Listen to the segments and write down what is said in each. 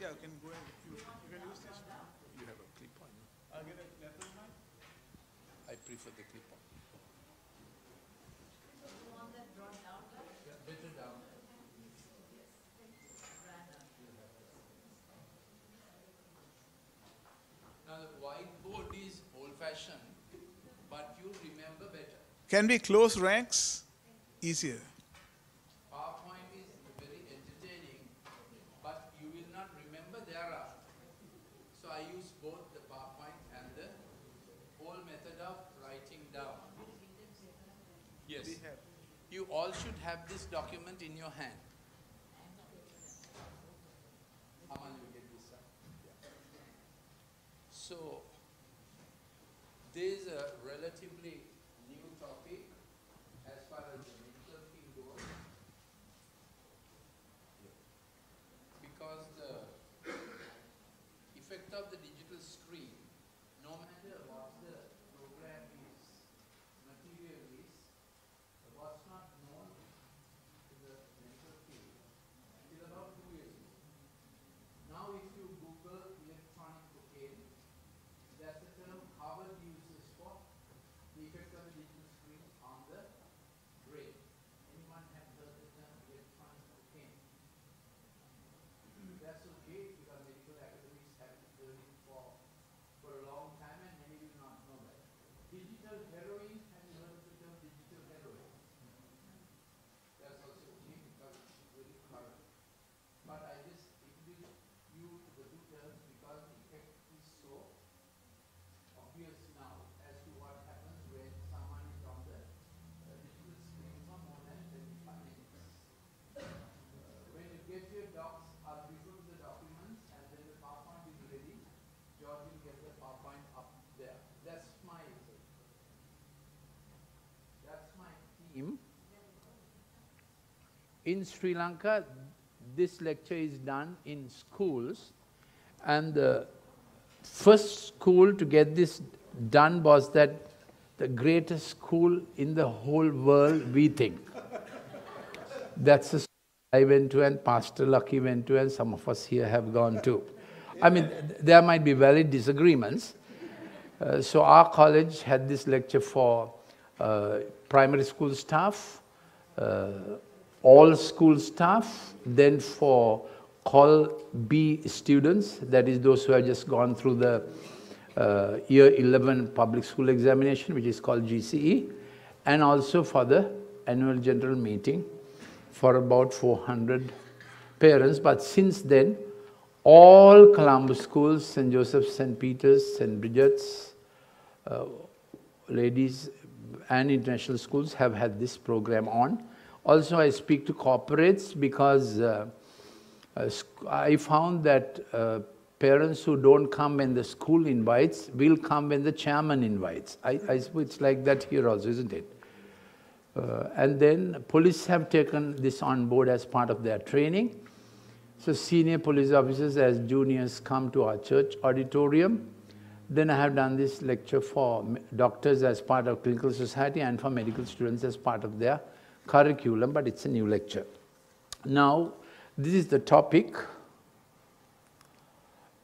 Yeah, you can go and you, you can use this. You have a clip on. I'll get a lapel mic. I prefer the clip on. Yeah, better down. Now the whiteboard is old fashioned, but you remember better. Can we close ranks? Easier. PowerPoint is very entertaining, but you will not remember thereafter. So I use both the PowerPoint and the whole method of writing down. Yes. You all should have this document in your hand. Aman, you get this. Yeah. So, there is a relatively new topic as far as the medical field goes. Because the effect of the digital screen, no matter what the program is, material is, was not known to the medical field until about two years ago. Now if you Google electronic cocaine, that's the term Harvard uses for the effect of the digital screen on the brain. Anyone have heard the term electronic cocaine? That's okay because medical academics have heard it for, for a long time and many will not know that. Digital heroin, have you heard of the term digital heroin? That's also okay because it's very current. But I just introduce you to the two terms because the effect is so obvious now as to what happens when someone is on the uh, digital screen for more than 25 minutes. Uh, when you get your docs, I'll refer to the documents and then the PowerPoint is ready. George will get the PowerPoint up there. That's my, that's my team. In Sri Lanka, this lecture is done in schools and the first school to get this done was that the greatest school in the whole world, we think. That's the I went to and Pastor Lucky went to and some of us here have gone to. I mean, there might be valid disagreements. Uh, so our college had this lecture for uh, primary school staff, uh, all school staff, then for Call B students, that is those who have just gone through the uh, year 11 public school examination, which is called GCE, and also for the annual general meeting for about 400 parents. But since then, all Colombo schools, St. Joseph's, St. Peter's, St. Bridget's, uh, ladies and international schools have had this program on. Also, I speak to corporates because uh, uh, I found that uh, parents who don't come when the school invites will come when the chairman invites. I, I suppose it's like that here also, isn't it? Uh, and then police have taken this on board as part of their training. So senior police officers as juniors come to our church auditorium. Then I have done this lecture for doctors as part of clinical society and for medical students as part of their curriculum, but it's a new lecture. Now, this is the topic,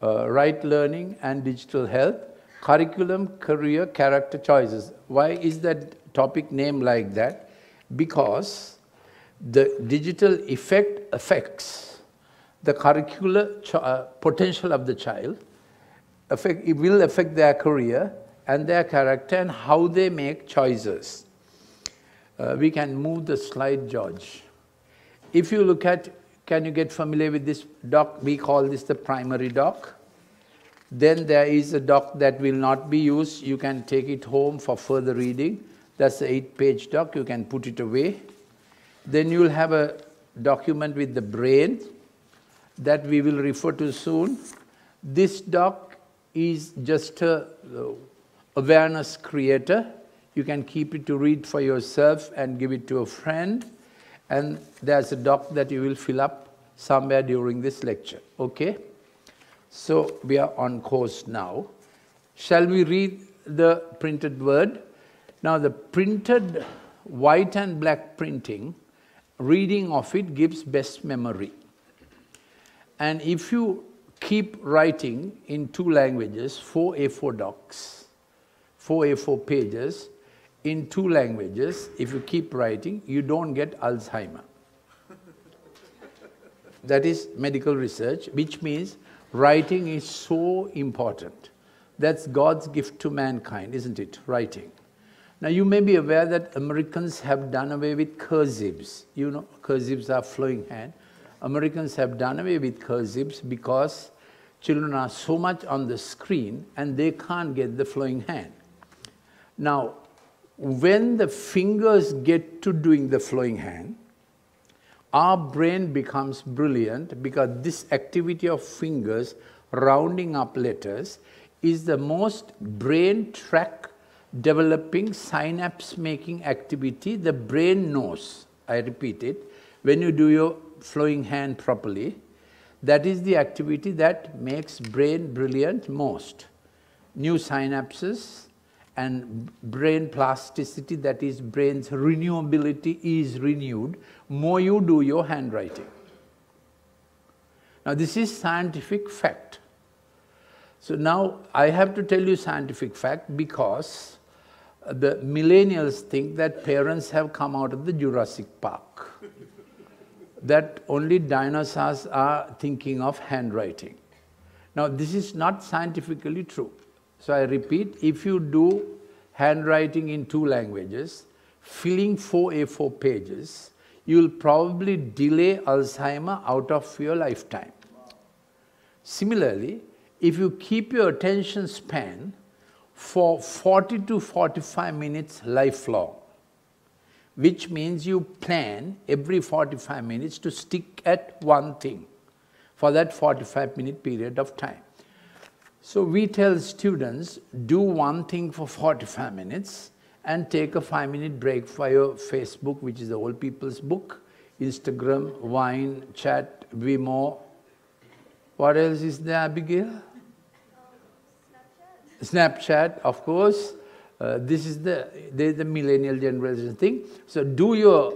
uh, right learning and digital health, curriculum, career, character choices. Why is that topic named like that? Because the digital effect affects the curricular uh, potential of the child, affect, it will affect their career and their character and how they make choices. Uh, we can move the slide, George. If you look at, can you get familiar with this doc? We call this the primary doc. Then there is a doc that will not be used. You can take it home for further reading. That's the eight page doc. You can put it away. Then you'll have a document with the brain that we will refer to soon. This doc is just a uh, awareness creator. You can keep it to read for yourself and give it to a friend. And there's a doc that you will fill up somewhere during this lecture. Okay? So we are on course now. Shall we read the printed word? Now, the printed white and black printing, reading of it gives best memory. And if you keep writing in two languages, four A4 docs, four A4 pages, in two languages, if you keep writing, you don't get Alzheimer. that is medical research, which means writing is so important. That's God's gift to mankind, isn't it? Writing. Now you may be aware that Americans have done away with cursives. You know, cursives are flowing hand. Americans have done away with cursives because children are so much on the screen and they can't get the flowing hand. Now, when the fingers get to doing the flowing hand, our brain becomes brilliant because this activity of fingers rounding up letters is the most brain track developing synapse making activity the brain knows. I repeat it, when you do your flowing hand properly, that is the activity that makes brain brilliant most. New synapses and brain plasticity, that is brain's renewability is renewed, more you do your handwriting. Now this is scientific fact. So now I have to tell you scientific fact because the millennials think that parents have come out of the Jurassic Park. that only dinosaurs are thinking of handwriting. Now this is not scientifically true. So I repeat, if you do handwriting in two languages, filling four A4 pages, you'll probably delay Alzheimer out of your lifetime. Similarly, if you keep your attention span for 40 to 45 minutes lifelong, which means you plan every 45 minutes to stick at one thing for that 45 minute period of time. So we tell students, do one thing for 45 minutes and take a five minute break for your Facebook, which is the old people's book, Instagram, Vine, Chat, Vimeo. What else is there, Abigail? Snapchat. Snapchat, of course. Uh, this is the, the millennial generation thing. So do your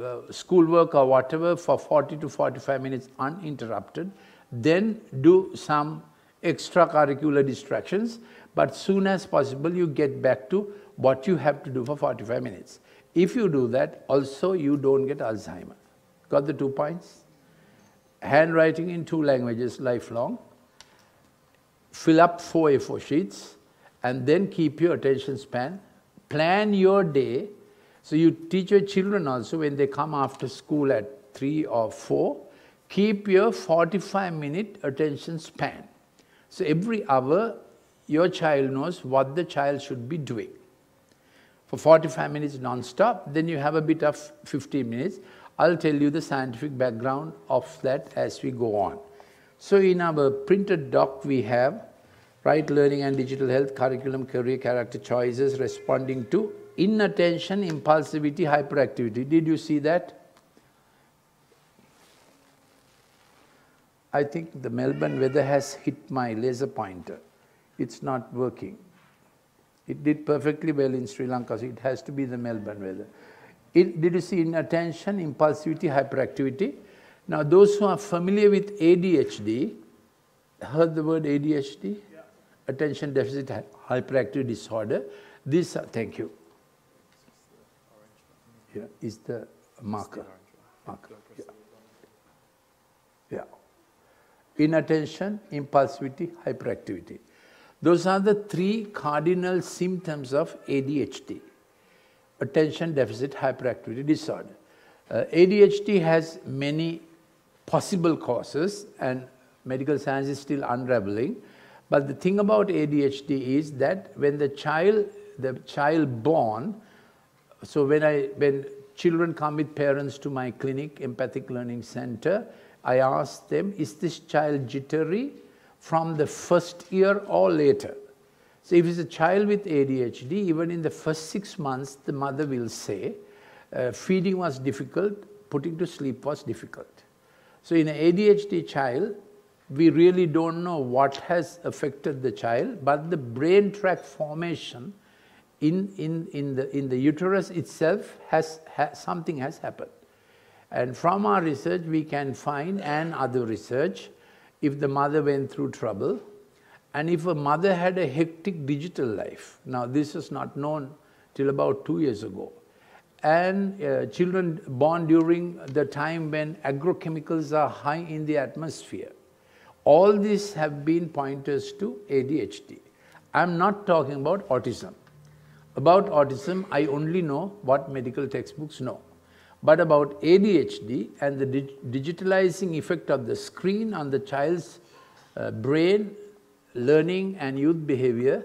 uh, schoolwork or whatever for 40 to 45 minutes uninterrupted. Then do some extracurricular distractions, but soon as possible you get back to what you have to do for 45 minutes. If you do that, also you don't get Alzheimer. Got the two points? Handwriting in two languages lifelong, fill up four A4 sheets, and then keep your attention span. Plan your day. So you teach your children also when they come after school at three or four, keep your 45 minute attention span. So every hour, your child knows what the child should be doing. For 45 minutes non-stop, then you have a bit of 15 minutes. I'll tell you the scientific background of that as we go on. So in our printed doc, we have right learning and digital health, curriculum, career, character choices, responding to inattention, impulsivity, hyperactivity. Did you see that? I think the Melbourne weather has hit my laser pointer. It's not working. It did perfectly well in Sri Lanka, so it has to be the Melbourne weather. It, did you see inattention, impulsivity, hyperactivity? Now those who are familiar with ADHD, heard the word ADHD? Yeah. Attention deficit hyperactivity disorder. This, uh, thank you. Yeah, is the marker. marker. Yeah. yeah inattention, impulsivity, hyperactivity. Those are the three cardinal symptoms of ADHD, attention deficit hyperactivity disorder. Uh, ADHD has many possible causes and medical science is still unraveling. But the thing about ADHD is that when the child, the child born, so when I, when children come with parents to my clinic, Empathic Learning Center, I asked them, is this child jittery from the first year or later? So if it's a child with ADHD, even in the first six months, the mother will say, uh, feeding was difficult, putting to sleep was difficult. So in an ADHD child, we really don't know what has affected the child, but the brain tract formation in, in, in, the, in the uterus itself has, has something has happened. And from our research, we can find, and other research, if the mother went through trouble, and if a mother had a hectic digital life. Now, this is not known till about two years ago. And uh, children born during the time when agrochemicals are high in the atmosphere. All these have been pointers to ADHD. I'm not talking about autism. About autism, I only know what medical textbooks know. But about ADHD and the dig digitalizing effect of the screen on the child's uh, brain, learning and youth behavior,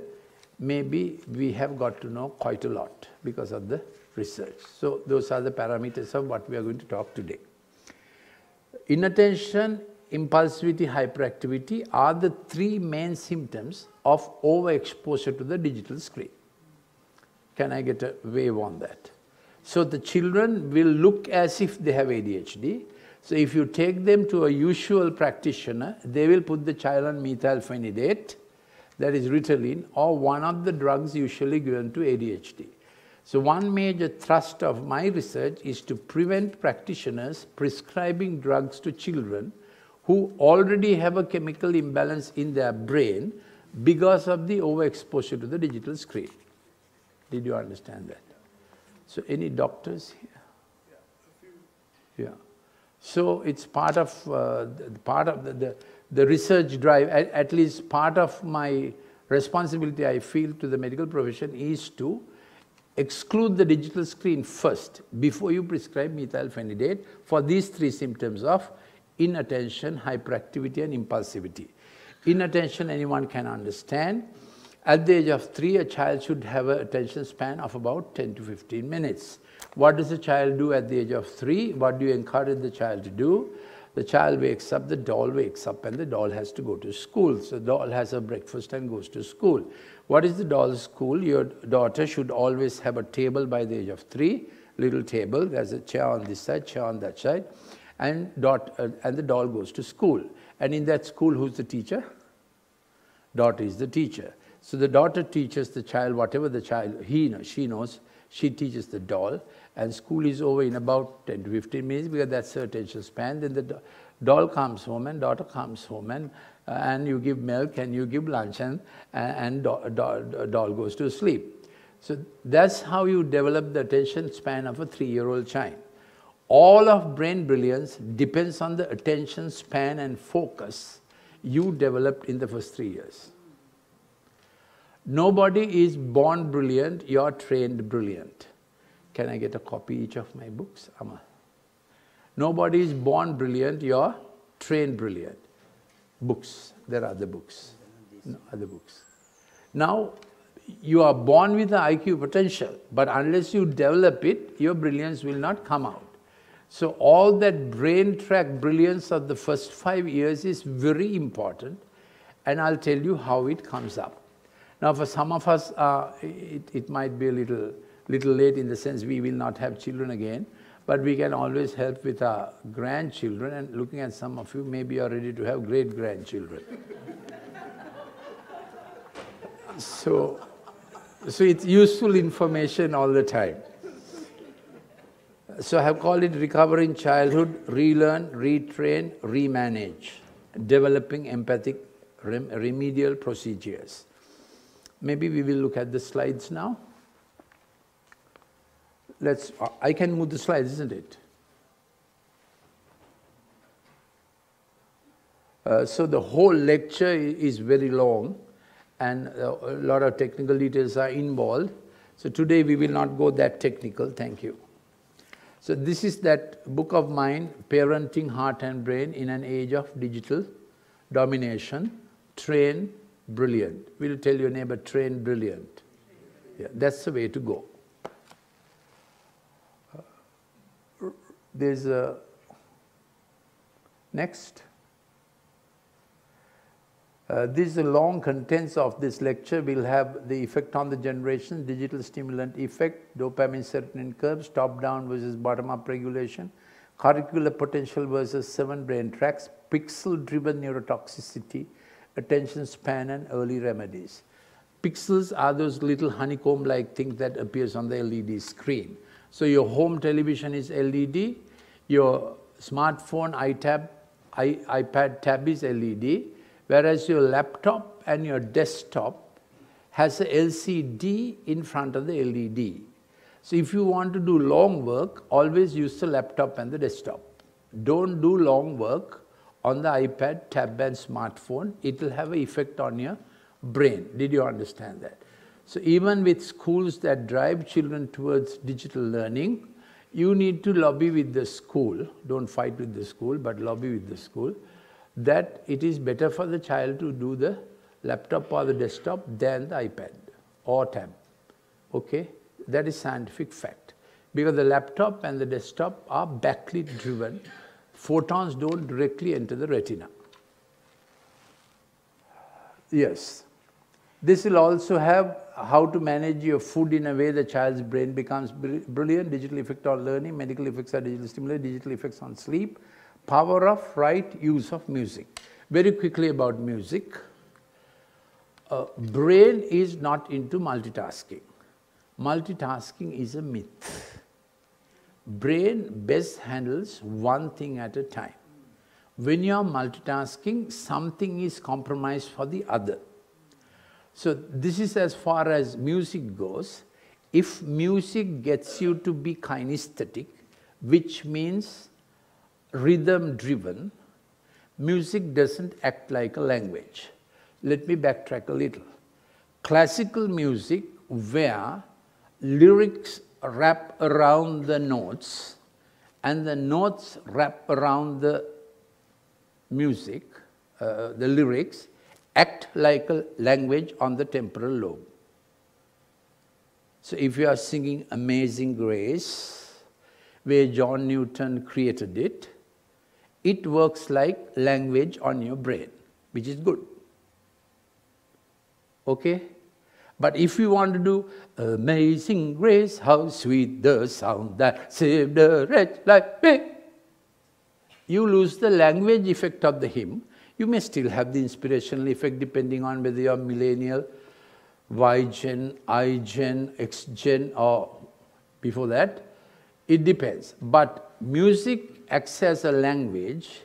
maybe we have got to know quite a lot because of the research. So those are the parameters of what we are going to talk today. Inattention, impulsivity, hyperactivity are the three main symptoms of overexposure to the digital screen. Can I get a wave on that? So the children will look as if they have ADHD. So if you take them to a usual practitioner, they will put the child on methylphenidate, that is Ritalin, or one of the drugs usually given to ADHD. So one major thrust of my research is to prevent practitioners prescribing drugs to children who already have a chemical imbalance in their brain because of the overexposure to the digital screen. Did you understand that? So any doctors here? Yeah. yeah. So it's part of, uh, part of the, the, the research drive, at, at, least part of my responsibility I feel to the medical profession is to exclude the digital screen first before you prescribe methylphenidate for these three symptoms of inattention, hyperactivity and impulsivity. Inattention anyone can understand. At the age of three, a child should have an attention span of about 10 to 15 minutes. What does a child do at the age of three? What do you encourage the child to do? The child wakes up, the doll wakes up, and the doll has to go to school. So the doll has a breakfast and goes to school. What is the doll's school? Your daughter should always have a table by the age of three, little table. There's a chair on this side, chair on that side, and, dot, uh, and the doll goes to school. And in that school, who's the teacher? Daughter is the teacher. So the daughter teaches the child whatever the child, he knows, she knows, she teaches the doll, and school is over in about 10 to 15 minutes because that's her attention span. Then the doll comes home and daughter comes home and, uh, and you give milk and you give lunch and, and doll, doll, doll goes to sleep. So that's how you develop the attention span of a three-year-old child. All of brain brilliance depends on the attention span and focus you developed in the first three years. Nobody is born brilliant, you're trained brilliant. Can I get a copy each of my books? Amma. Nobody is born brilliant, you're trained brilliant. Books, there are other books. No, other books. Now, you are born with the IQ potential, but unless you develop it, your brilliance will not come out. So all that brain track brilliance of the first five years is very important, and I'll tell you how it comes up. Now, for some of us, uh, it, it might be a little, little late in the sense we will not have children again, but we can always help with our grandchildren. And looking at some of you, maybe you're ready to have great grandchildren. so, so it's useful information all the time. So I have called it recovering childhood, relearn, retrain, remanage, developing empathic rem remedial procedures. Maybe we will look at the slides now. Let's, I can move the slides, isn't it? Uh, so the whole lecture is very long and uh, a lot of technical details are involved. So today we will not go that technical, thank you. So this is that book of mine, Parenting Heart and Brain in an Age of Digital Domination, Train brilliant. Will tell your neighbor, train brilliant. Yeah, that's the way to go. There's a next. Uh, this is the long contents of this lecture. We'll have the effect on the generation, digital stimulant effect, dopamine serotonin curves, top-down versus bottom-up regulation, curricular potential versus seven brain tracks, pixel-driven neurotoxicity, attention span and early remedies. Pixels are those little honeycomb-like things that appears on the LED screen. So your home television is LED, your smartphone, iTab, I, iPad tab is LED, whereas your laptop and your desktop has a LCD in front of the LED. So if you want to do long work, always use the laptop and the desktop. Don't do long work on the iPad, tab and smartphone. It will have an effect on your brain. Did you understand that? So even with schools that drive children towards digital learning, you need to lobby with the school, don't fight with the school, but lobby with the school, that it is better for the child to do the laptop or the desktop than the iPad or tab. Okay? That is scientific fact. Because the laptop and the desktop are backlit driven. Photons don't directly enter the retina. Yes. This will also have how to manage your food in a way the child's brain becomes brilliant, digital effect on learning, medical effects are digital stimuli, digital effects on sleep, power of right use of music. Very quickly about music. Uh, brain is not into multitasking. Multitasking is a myth. Brain best handles one thing at a time. When you are multitasking, something is compromised for the other. So this is as far as music goes. If music gets you to be kinesthetic, which means rhythm driven, music doesn't act like a language. Let me backtrack a little. Classical music where lyrics wrap around the notes and the notes wrap around the music, uh, the lyrics, act like a language on the temporal lobe. So if you are singing Amazing Grace, where John Newton created it, it works like language on your brain, which is good. Okay? But if you want to do Amazing Grace, how sweet the sound that saved a wretch like me, you lose the language effect of the hymn. You may still have the inspirational effect depending on whether you're millennial, Y gen, I gen, X gen, or before that. It depends. But music acts as a language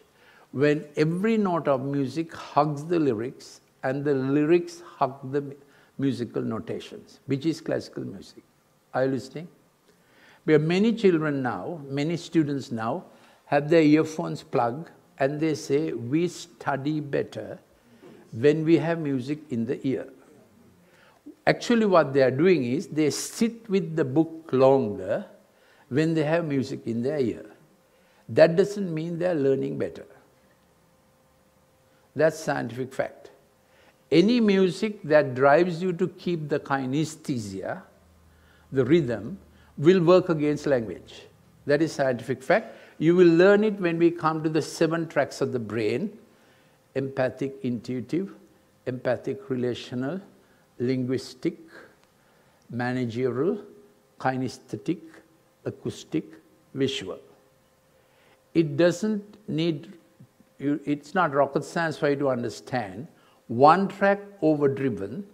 when every note of music hugs the lyrics and the lyrics hug the musical notations, which is classical music. Are you listening? We have many children now, many students now, have their earphones plugged and they say, we study better when we have music in the ear. Actually what they are doing is, they sit with the book longer when they have music in their ear. That doesn't mean they are learning better. That's scientific fact. Any music that drives you to keep the kinesthesia, the rhythm, will work against language. That is scientific fact. You will learn it when we come to the seven tracks of the brain, empathic, intuitive, empathic, relational, linguistic, managerial, kinesthetic, acoustic, visual. It doesn't need, it's not rocket science for you to understand one track overdriven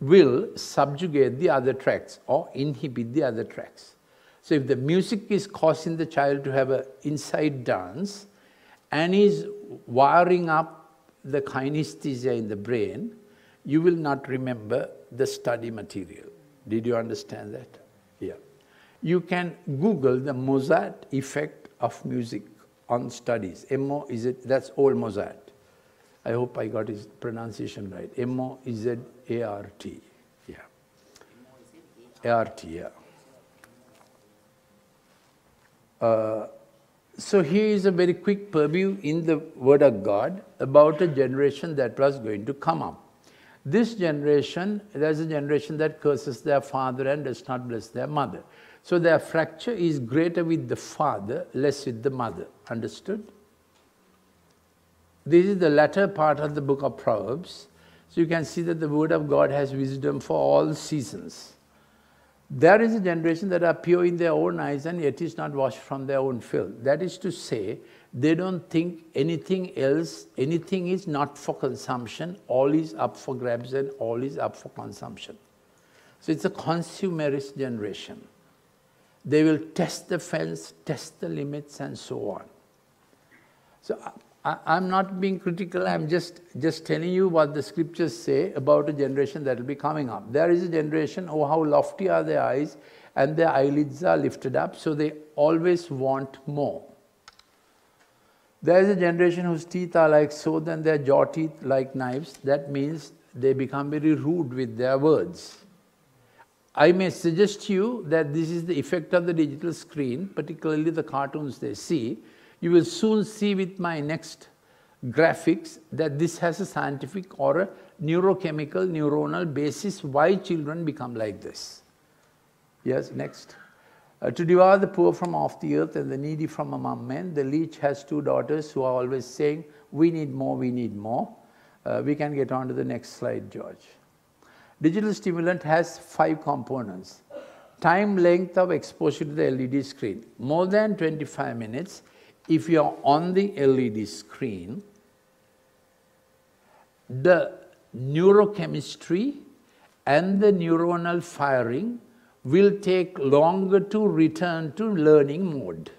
will subjugate the other tracks or inhibit the other tracks. So if the music is causing the child to have an inside dance and is wiring up the kinesthesia in the brain, you will not remember the study material. Did you understand that? Yeah. You can Google the Mozart effect of music on studies. M-O is it, that's old Mozart. I hope I got his pronunciation right. M-O-Z-A-R-T. Yeah. A-R-T, yeah. Uh, so here is a very quick purview in the Word of God about a generation that was going to come up. This generation, there's a generation that curses their father and does not bless their mother. So their fracture is greater with the father, less with the mother. Understood? This is the latter part of the book of Proverbs. So you can see that the word of God has wisdom for all seasons. There is a generation that are pure in their own eyes and yet is not washed from their own filth. That is to say, they don't think anything else, anything is not for consumption, all is up for grabs and all is up for consumption. So it's a consumerist generation. They will test the fence, test the limits and so on. So I, am not being critical, I'm just, just telling you what the scriptures say about a generation that will be coming up. There is a generation, oh, how lofty are their eyes, and their eyelids are lifted up, so they always want more. There is a generation whose teeth are like swords and their jaw teeth like knives. That means they become very rude with their words. I may suggest to you that this is the effect of the digital screen, particularly the cartoons they see, you will soon see with my next graphics that this has a scientific or a neurochemical, neuronal basis why children become like this. Yes, next. Uh, to devour the poor from off the earth and the needy from among men, the leech has two daughters who are always saying, we need more, we need more. Uh, we can get on to the next slide, George. Digital stimulant has five components. Time length of exposure to the LED screen, more than 25 minutes, if you are on the LED screen, the neurochemistry and the neuronal firing will take longer to return to learning mode.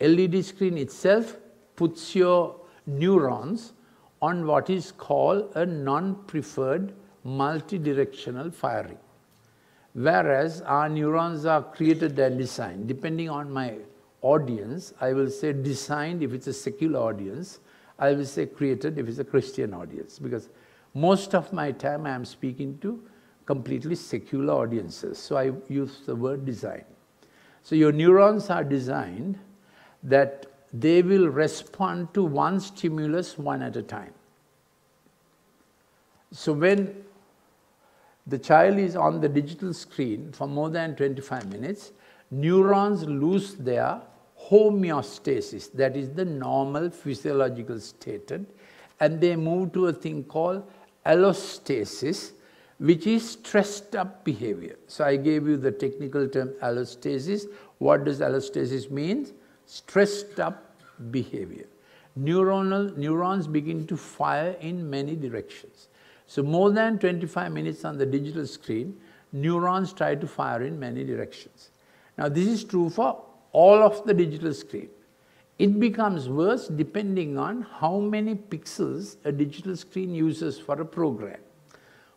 LED screen itself puts your neurons on what is called a non-preferred multidirectional firing. Whereas our neurons are created and designed, depending on my audience, I will say designed if it's a secular audience, I will say created if it's a Christian audience, because most of my time I am speaking to completely secular audiences, so I use the word design. So your neurons are designed that they will respond to one stimulus one at a time. So when the child is on the digital screen for more than 25 minutes, neurons lose their homeostasis, that is the normal physiological state, and they move to a thing called allostasis, which is stressed up behavior. So I gave you the technical term allostasis. What does allostasis mean? Stressed up behavior. Neuronal, neurons begin to fire in many directions. So more than 25 minutes on the digital screen, neurons try to fire in many directions. Now this is true for all of the digital screen. It becomes worse depending on how many pixels a digital screen uses for a program.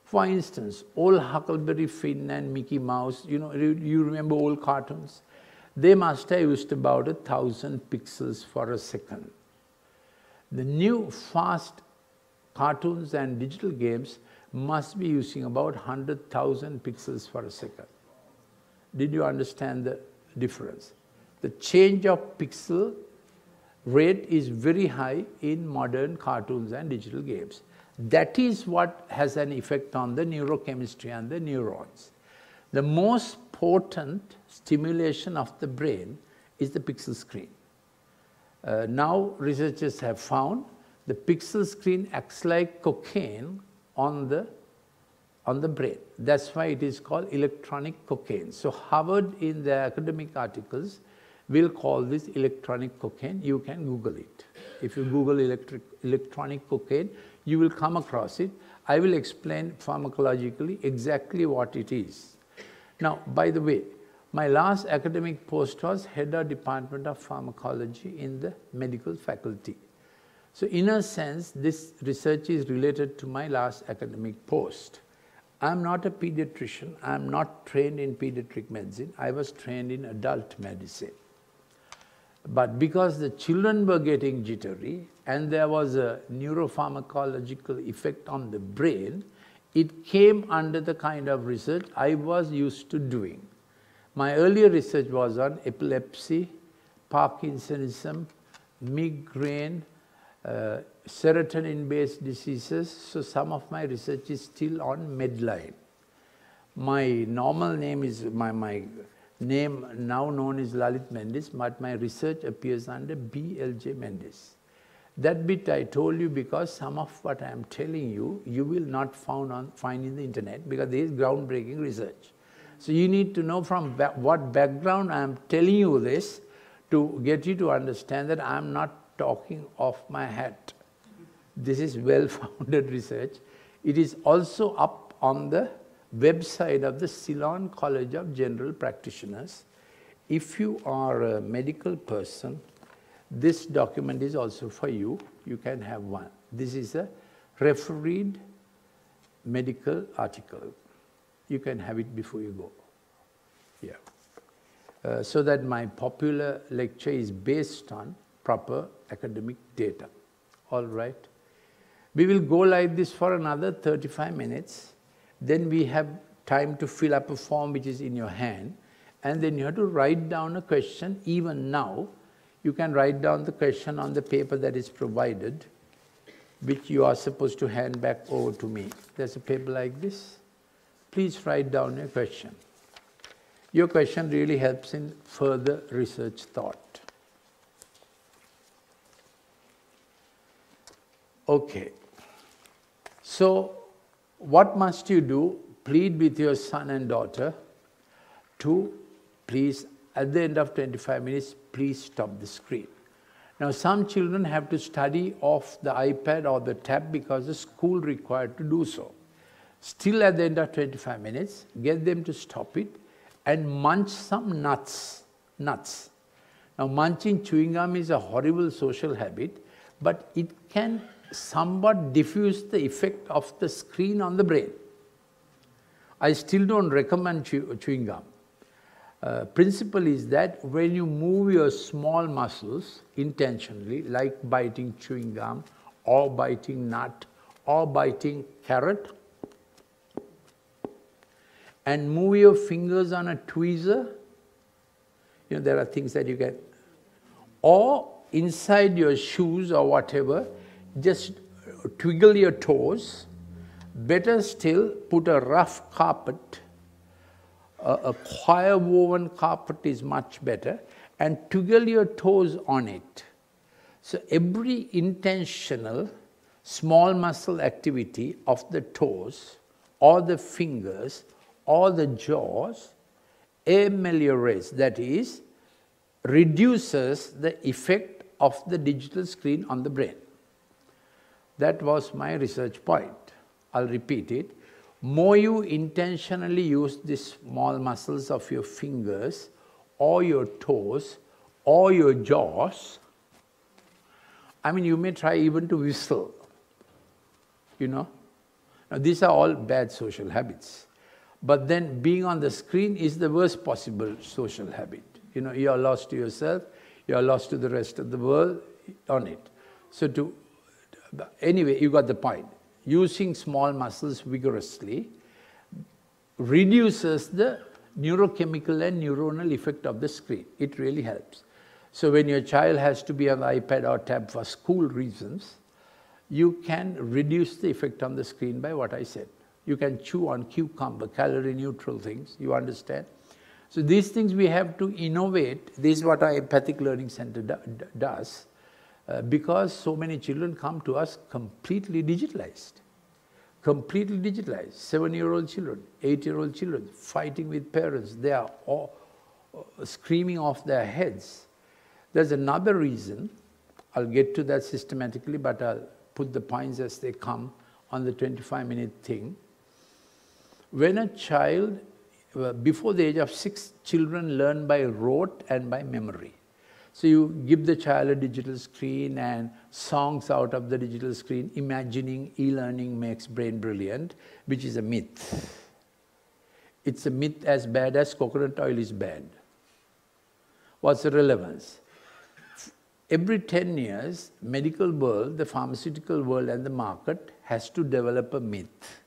For instance, old Huckleberry Finn and Mickey Mouse, you know, you remember old cartoons? They must have used about a thousand pixels for a second. The new fast cartoons and digital games must be using about 100,000 pixels for a second. Did you understand the difference? The change of pixel rate is very high in modern cartoons and digital games. That is what has an effect on the neurochemistry and the neurons. The most potent stimulation of the brain is the pixel screen. Uh, now researchers have found the pixel screen acts like cocaine on the on the brain. That's why it is called electronic cocaine. So Harvard in their academic articles will call this electronic cocaine. You can Google it. If you Google electric, electronic cocaine, you will come across it. I will explain pharmacologically exactly what it is. Now, by the way, my last academic post was head of Department of Pharmacology in the medical faculty. So in a sense, this research is related to my last academic post. I'm not a pediatrician. I'm not trained in pediatric medicine. I was trained in adult medicine. But because the children were getting jittery and there was a neuropharmacological effect on the brain, it came under the kind of research I was used to doing. My earlier research was on epilepsy, Parkinsonism, migraine, uh, serotonin-based diseases, so some of my research is still on Medline. My normal name is, my, my name now known as Lalith Mendis, but my research appears under BLJ Mendis. That bit I told you because some of what I am telling you, you will not found on, find in the internet because there is groundbreaking research. So you need to know from ba what background I am telling you this to get you to understand that I am not talking off my hat. This is well-founded research. It is also up on the website of the Ceylon College of General Practitioners. If you are a medical person, This document is also for you. You can have one. This is a refereed medical article. You can have it before you go. Yeah. Uh, so that my popular lecture is based on proper academic data. All right. We will go like this for another 35 minutes. Then we have time to fill up a form which is in your hand. And then you have to write down a question even now. You can write down the question on the paper that is provided, which you are supposed to hand back over to me. There's a paper like this. Please write down your question. Your question really helps in further research thought. Okay. So, what must you do? Plead with your son and daughter to please, at the end of 25 minutes, please stop the screen. Now, some children have to study off the iPad or the tab because the school required to do so. Still, at the end of 25 minutes, get them to stop it and munch some nuts. Nuts. Now, munching chewing gum is a horrible social habit, but it can somewhat diffuse the effect of the screen on the brain. I still don't recommend chew chewing gum. Uh, principle is that when you move your small muscles intentionally, like biting chewing gum or biting nut or biting carrot, and move your fingers on a tweezer, you know, there are things that you can, or inside your shoes or whatever, just twiggle your toes. Better still, put a rough carpet, a, a coir woven carpet is much better, and twiggle your toes on it. So every intentional small muscle activity of the toes or the fingers or the jaws ameliorates, that is, reduces the effect of the digital screen on the brain. That was my research point. I'll repeat it. More you intentionally use the small muscles of your fingers or your toes or your jaws, I mean, you may try even to whistle, you know. Now, these are all bad social habits. But then being on the screen is the worst possible social habit. You know, you are lost to yourself, you are lost to the rest of the world on it. So to Anyway, you got the point. Using small muscles vigorously reduces the neurochemical and neuronal effect of the screen. It really helps. So when your child has to be on the iPad or tab for school reasons, you can reduce the effect on the screen by what I said. You can chew on cucumber, calorie neutral things, you understand? So these things we have to innovate. This is what our Empathic Learning Center do, does. Uh, because so many children come to us completely digitalized. Completely digitalized. Seven-year-old children, eight-year-old children, fighting with parents. They are all, uh, screaming off their heads. There's another reason, I'll get to that systematically, but I'll put the points as they come on the 25-minute thing. When a child, uh, before the age of six, children learn by rote and by memory. So you give the child a digital screen and songs out of the digital screen, imagining e-learning makes brain brilliant, which is a myth. It's a myth as bad as coconut oil is bad. What's the relevance? Every 10 years, medical world, the pharmaceutical world and the market has to develop a myth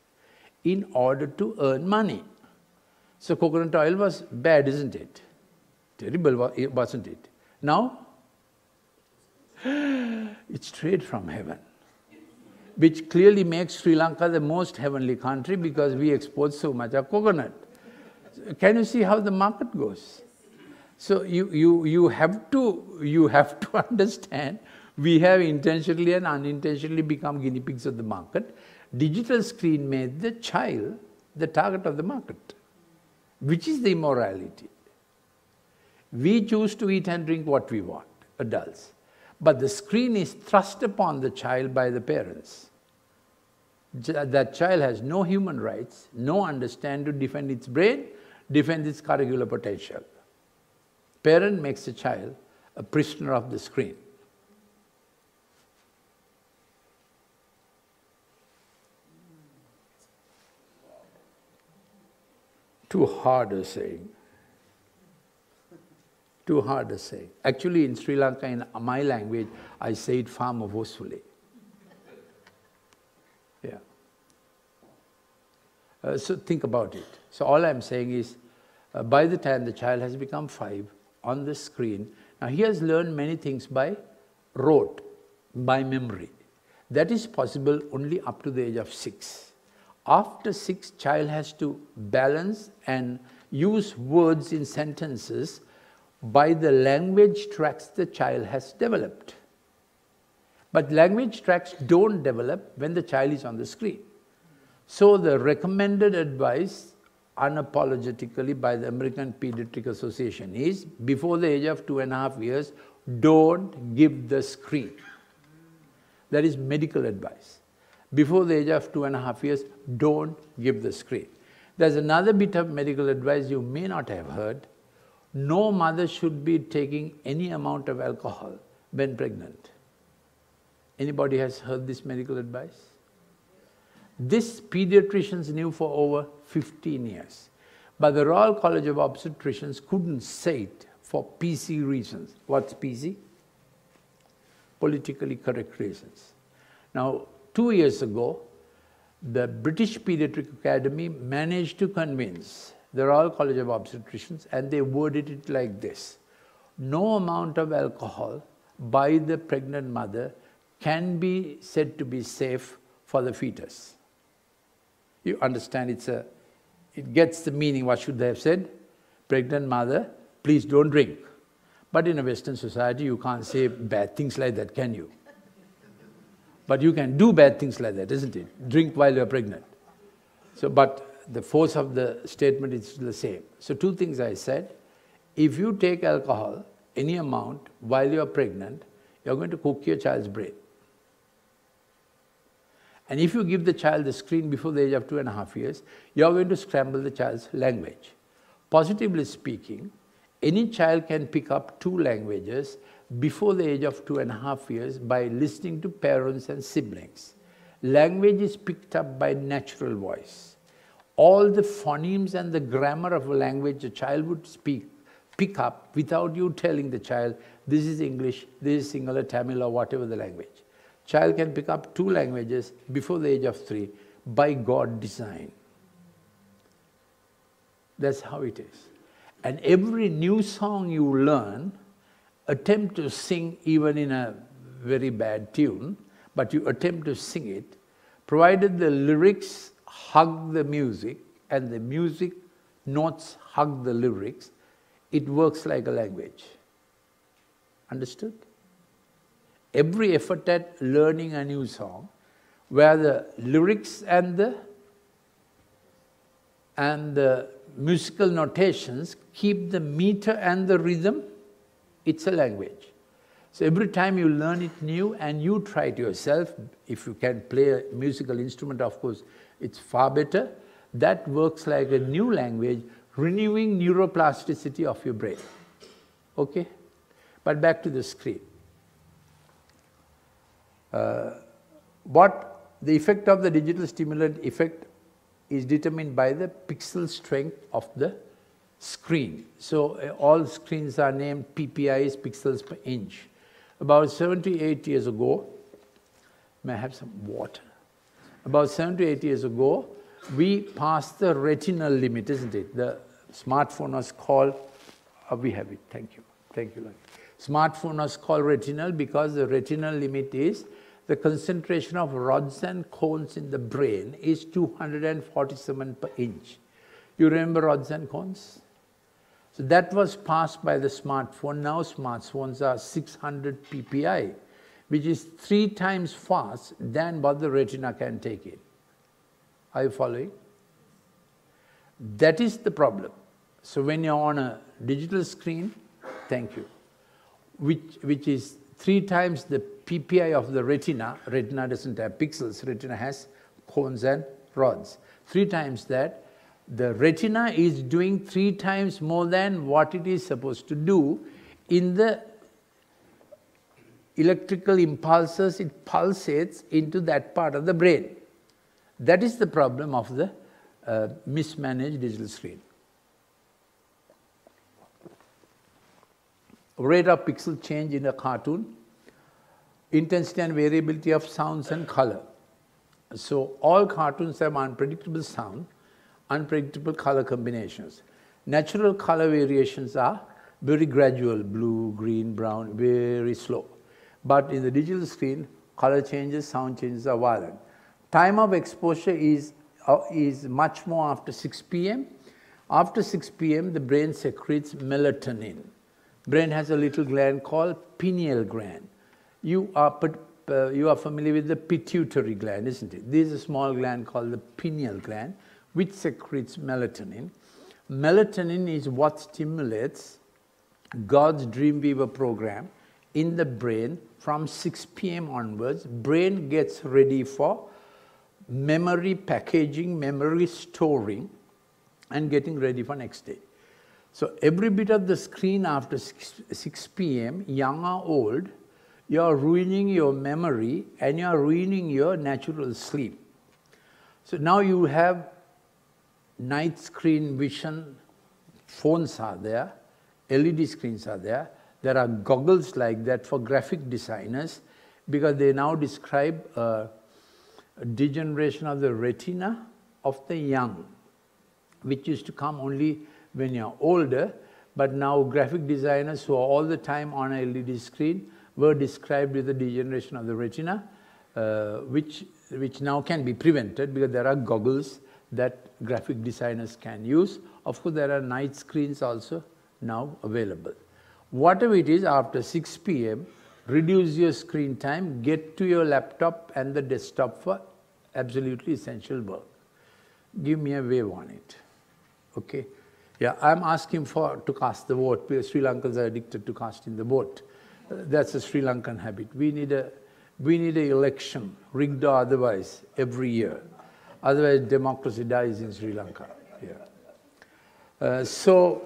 in order to earn money. So coconut oil was bad, isn't it? Terrible, wasn't it? Now, it's straight from heaven, which clearly makes Sri Lanka the most heavenly country because we export so much of coconut. Can you see how the market goes? So you, you, you, have to, you have to understand we have intentionally and unintentionally become guinea pigs of the market. Digital screen made the child the target of the market, which is the immorality. We choose to eat and drink what we want, adults. But the screen is thrust upon the child by the parents. That child has no human rights, no understand to defend its brain, defend its curricular potential. Parent makes the child a prisoner of the screen. Too hard a saying. Too hard to say. Actually, in Sri Lanka, in my language, I say it far more forcefully. Yeah. Uh, so think about it. So all I'm saying is, uh, by the time the child has become five, on the screen, now he has learned many things by rote, by memory. That is possible only up to the age of six. After six, child has to balance and use words in sentences by the language tracks the child has developed. But language tracks don't develop when the child is on the screen. So the recommended advice unapologetically by the American Pediatric Association is before the age of two and a half years, don't give the screen. That is medical advice. Before the age of two and a half years, don't give the screen. There's another bit of medical advice you may not have heard. No mother should be taking any amount of alcohol when pregnant. Anybody has heard this medical advice? This pediatricians knew for over 15 years. But the Royal College of Obstetricians couldn't say it for PC reasons. What's PC? Politically correct reasons. Now, two years ago, the British Pediatric Academy managed to convince the Royal College of Obstetricians and they worded it like this. No amount of alcohol by the pregnant mother can be said to be safe for the fetus. You understand it's a, it gets the meaning, what should they have said? Pregnant mother, please don't drink. But in a Western society, you can't say bad things like that, can you? But you can do bad things like that, isn't it? Drink while you're pregnant. So, but the force of the statement is the same. So two things I said. If you take alcohol, any amount, while you're pregnant, you're going to cook your child's brain. And if you give the child the screen before the age of two and a half years, you're going to scramble the child's language. Positively speaking, any child can pick up two languages before the age of two and a half years by listening to parents and siblings. Language is picked up by natural voice. All the phonemes and the grammar of a language a child would speak, pick up without you telling the child, this is English, this is Sinhala, Tamil or whatever the language. Child can pick up two languages before the age of three by God design. That's how it is. And every new song you learn, attempt to sing even in a very bad tune, but you attempt to sing it, provided the lyrics hug the music and the music notes hug the lyrics, it works like a language. Understood? Every effort at learning a new song, where the lyrics and the and the musical notations keep the meter and the rhythm, it's a language. So every time you learn it new and you try it yourself, if you can play a musical instrument, of course, it's far better. That works like a new language, renewing neuroplasticity of your brain. Okay? But back to the screen. Uh, what the effect of the digital stimulant effect is determined by the pixel strength of the screen. So uh, all screens are named PPIs, pixels per inch. About 78 years ago, may I have some water? About seven to eight years ago, we passed the retinal limit, isn't it? The smartphone was called, uh, we have it, thank you, thank you. Smartphone was called retinal because the retinal limit is the concentration of rods and cones in the brain is 247 per inch. You remember rods and cones? So that was passed by the smartphone. Now smartphones are 600 ppi, which is three times fast than what the retina can take in. Are you following? That is the problem. So when you're on a digital screen, thank you, which, which is three times the PPI of the retina, retina doesn't have pixels, retina has cones and rods. Three times that, the retina is doing three times more than what it is supposed to do in the electrical impulses, it pulsates into that part of the brain. That is the problem of the uh, mismanaged digital screen. Rate of pixel change in a cartoon, intensity and variability of sounds and color. So all cartoons have unpredictable sound, unpredictable color combinations. Natural color variations are very gradual, blue, green, brown, very slow. But in the digital screen, color changes, sound changes are violent. Time of exposure is, uh, is much more after 6 p.m. After 6 p.m., the brain secretes melatonin. Brain has a little gland called pineal gland. You are, uh, you are familiar with the pituitary gland, isn't it? This is a small gland called the pineal gland, which secretes melatonin. Melatonin is what stimulates God's Dreamweaver program in the brain from 6 p.m. onwards. Brain gets ready for memory packaging, memory storing, and getting ready for next day. So every bit of the screen after 6, 6 p.m., young or old, you are ruining your memory and you are ruining your natural sleep. So now you have night screen vision, phones are there, LED screens are there, there are goggles like that for graphic designers because they now describe a degeneration of the retina of the young, which used to come only when you're older, but now graphic designers who are all the time on a LED screen were described with the degeneration of the retina, uh, which, which now can be prevented because there are goggles that graphic designers can use. Of course, there are night screens also now available. Whatever it is, after 6 p.m., reduce your screen time, get to your laptop and the desktop for absolutely essential work. Give me a wave on it. Okay? Yeah, I'm asking for to cast the vote because Sri Lankans are addicted to casting the vote. Uh, that's a Sri Lankan habit. We need a we need an election, rigged or otherwise, every year. Otherwise, democracy dies in Sri Lanka. Yeah. Uh, so,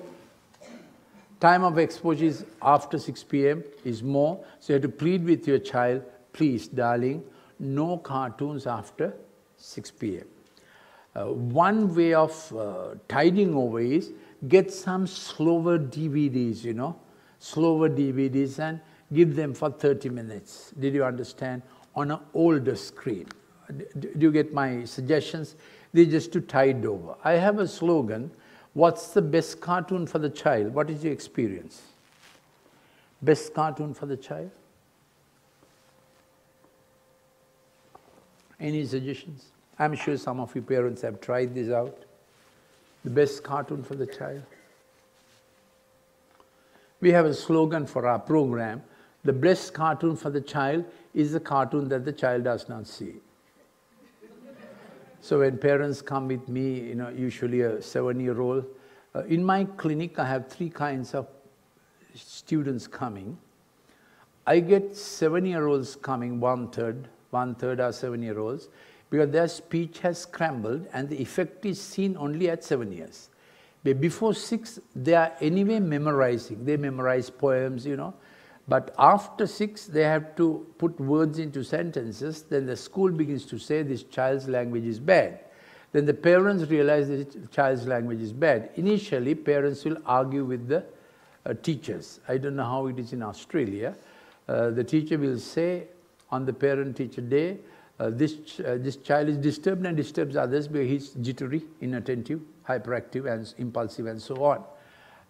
time of exposure is after 6 p.m. is more. So you have to plead with your child, please, darling, no cartoons after 6 p.m. Uh, one way of uh, tiding over is get some slower DVDs, you know, slower DVDs and give them for 30 minutes. Did you understand? On an older screen. Do you get my suggestions? They're just to tide over. I have a slogan, what's the best cartoon for the child? What is your experience? Best cartoon for the child? Any suggestions? I'm sure some of you parents have tried this out. The best cartoon for the child. We have a slogan for our program. The best cartoon for the child is the cartoon that the child does not see. So when parents come with me, you know, usually a seven-year-old, uh, in my clinic I have three kinds of students coming. I get seven-year-olds coming, one-third, one-third are seven-year-olds, because their speech has scrambled and the effect is seen only at seven years. But before six, they are anyway memorizing. They memorize poems, you know. But after six, they have to put words into sentences. Then the school begins to say this child's language is bad. Then the parents realize that child's language is bad. Initially, parents will argue with the uh, teachers. I don't know how it is in Australia. Uh, the teacher will say on the parent-teacher day, uh, this, ch uh, this child is disturbed and disturbs others because he's jittery, inattentive, hyperactive and impulsive and so on.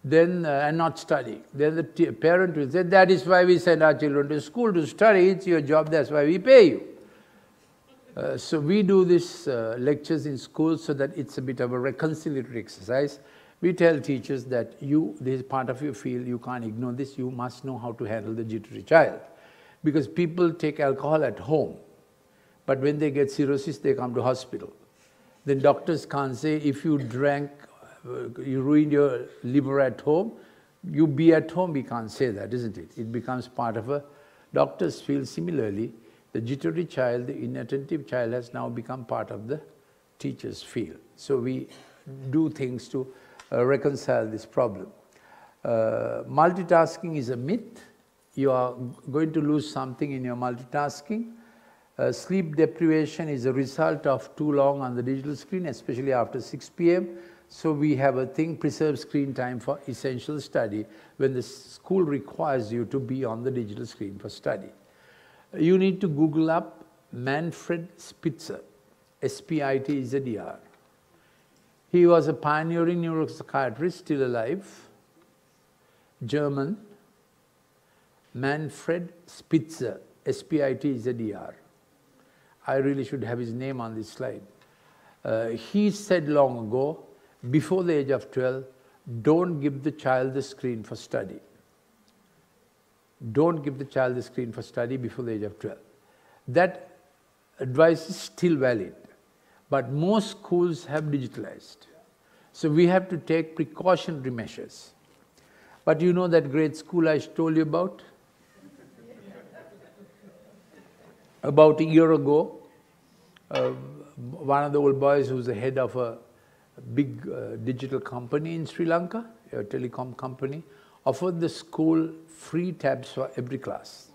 Then, uh, and not studying. Then the parent will say, that is why we send our children to school to study, it's your job, that's why we pay you. Uh, so we do these uh, lectures in schools so that it's a bit of a reconciliatory exercise. We tell teachers that you, this is part of your field, you can't ignore this, you must know how to handle the jittery child. Because people take alcohol at home, but when they get cirrhosis, they come to hospital. Then doctors can't say, if you drank, you ruined your liver at home, you be at home, we can't say that, isn't it? It becomes part of a, doctors feel similarly, the jittery child, the inattentive child has now become part of the teacher's field. So we do things to uh, reconcile this problem. Uh, multitasking is a myth. You are going to lose something in your multitasking. Uh, sleep deprivation is a result of too long on the digital screen, especially after 6 p.m. So we have a thing, preserve screen time for essential study when the school requires you to be on the digital screen for study. You need to Google up Manfred Spitzer, S-P-I-T-Z-E-R. He was a pioneering neuropsychiatrist, still alive, German, Manfred Spitzer, S-P-I-T-Z-E-R. I really should have his name on this slide. Uh, he said long ago, before the age of 12, don't give the child the screen for study. Don't give the child the screen for study before the age of 12. That advice is still valid, but most schools have digitalized. So we have to take precautionary measures. But you know that great school I told you about? about a year ago, uh, one of the old boys who's the head of a big uh, digital company in Sri Lanka, a telecom company, offered the school free tabs for every class.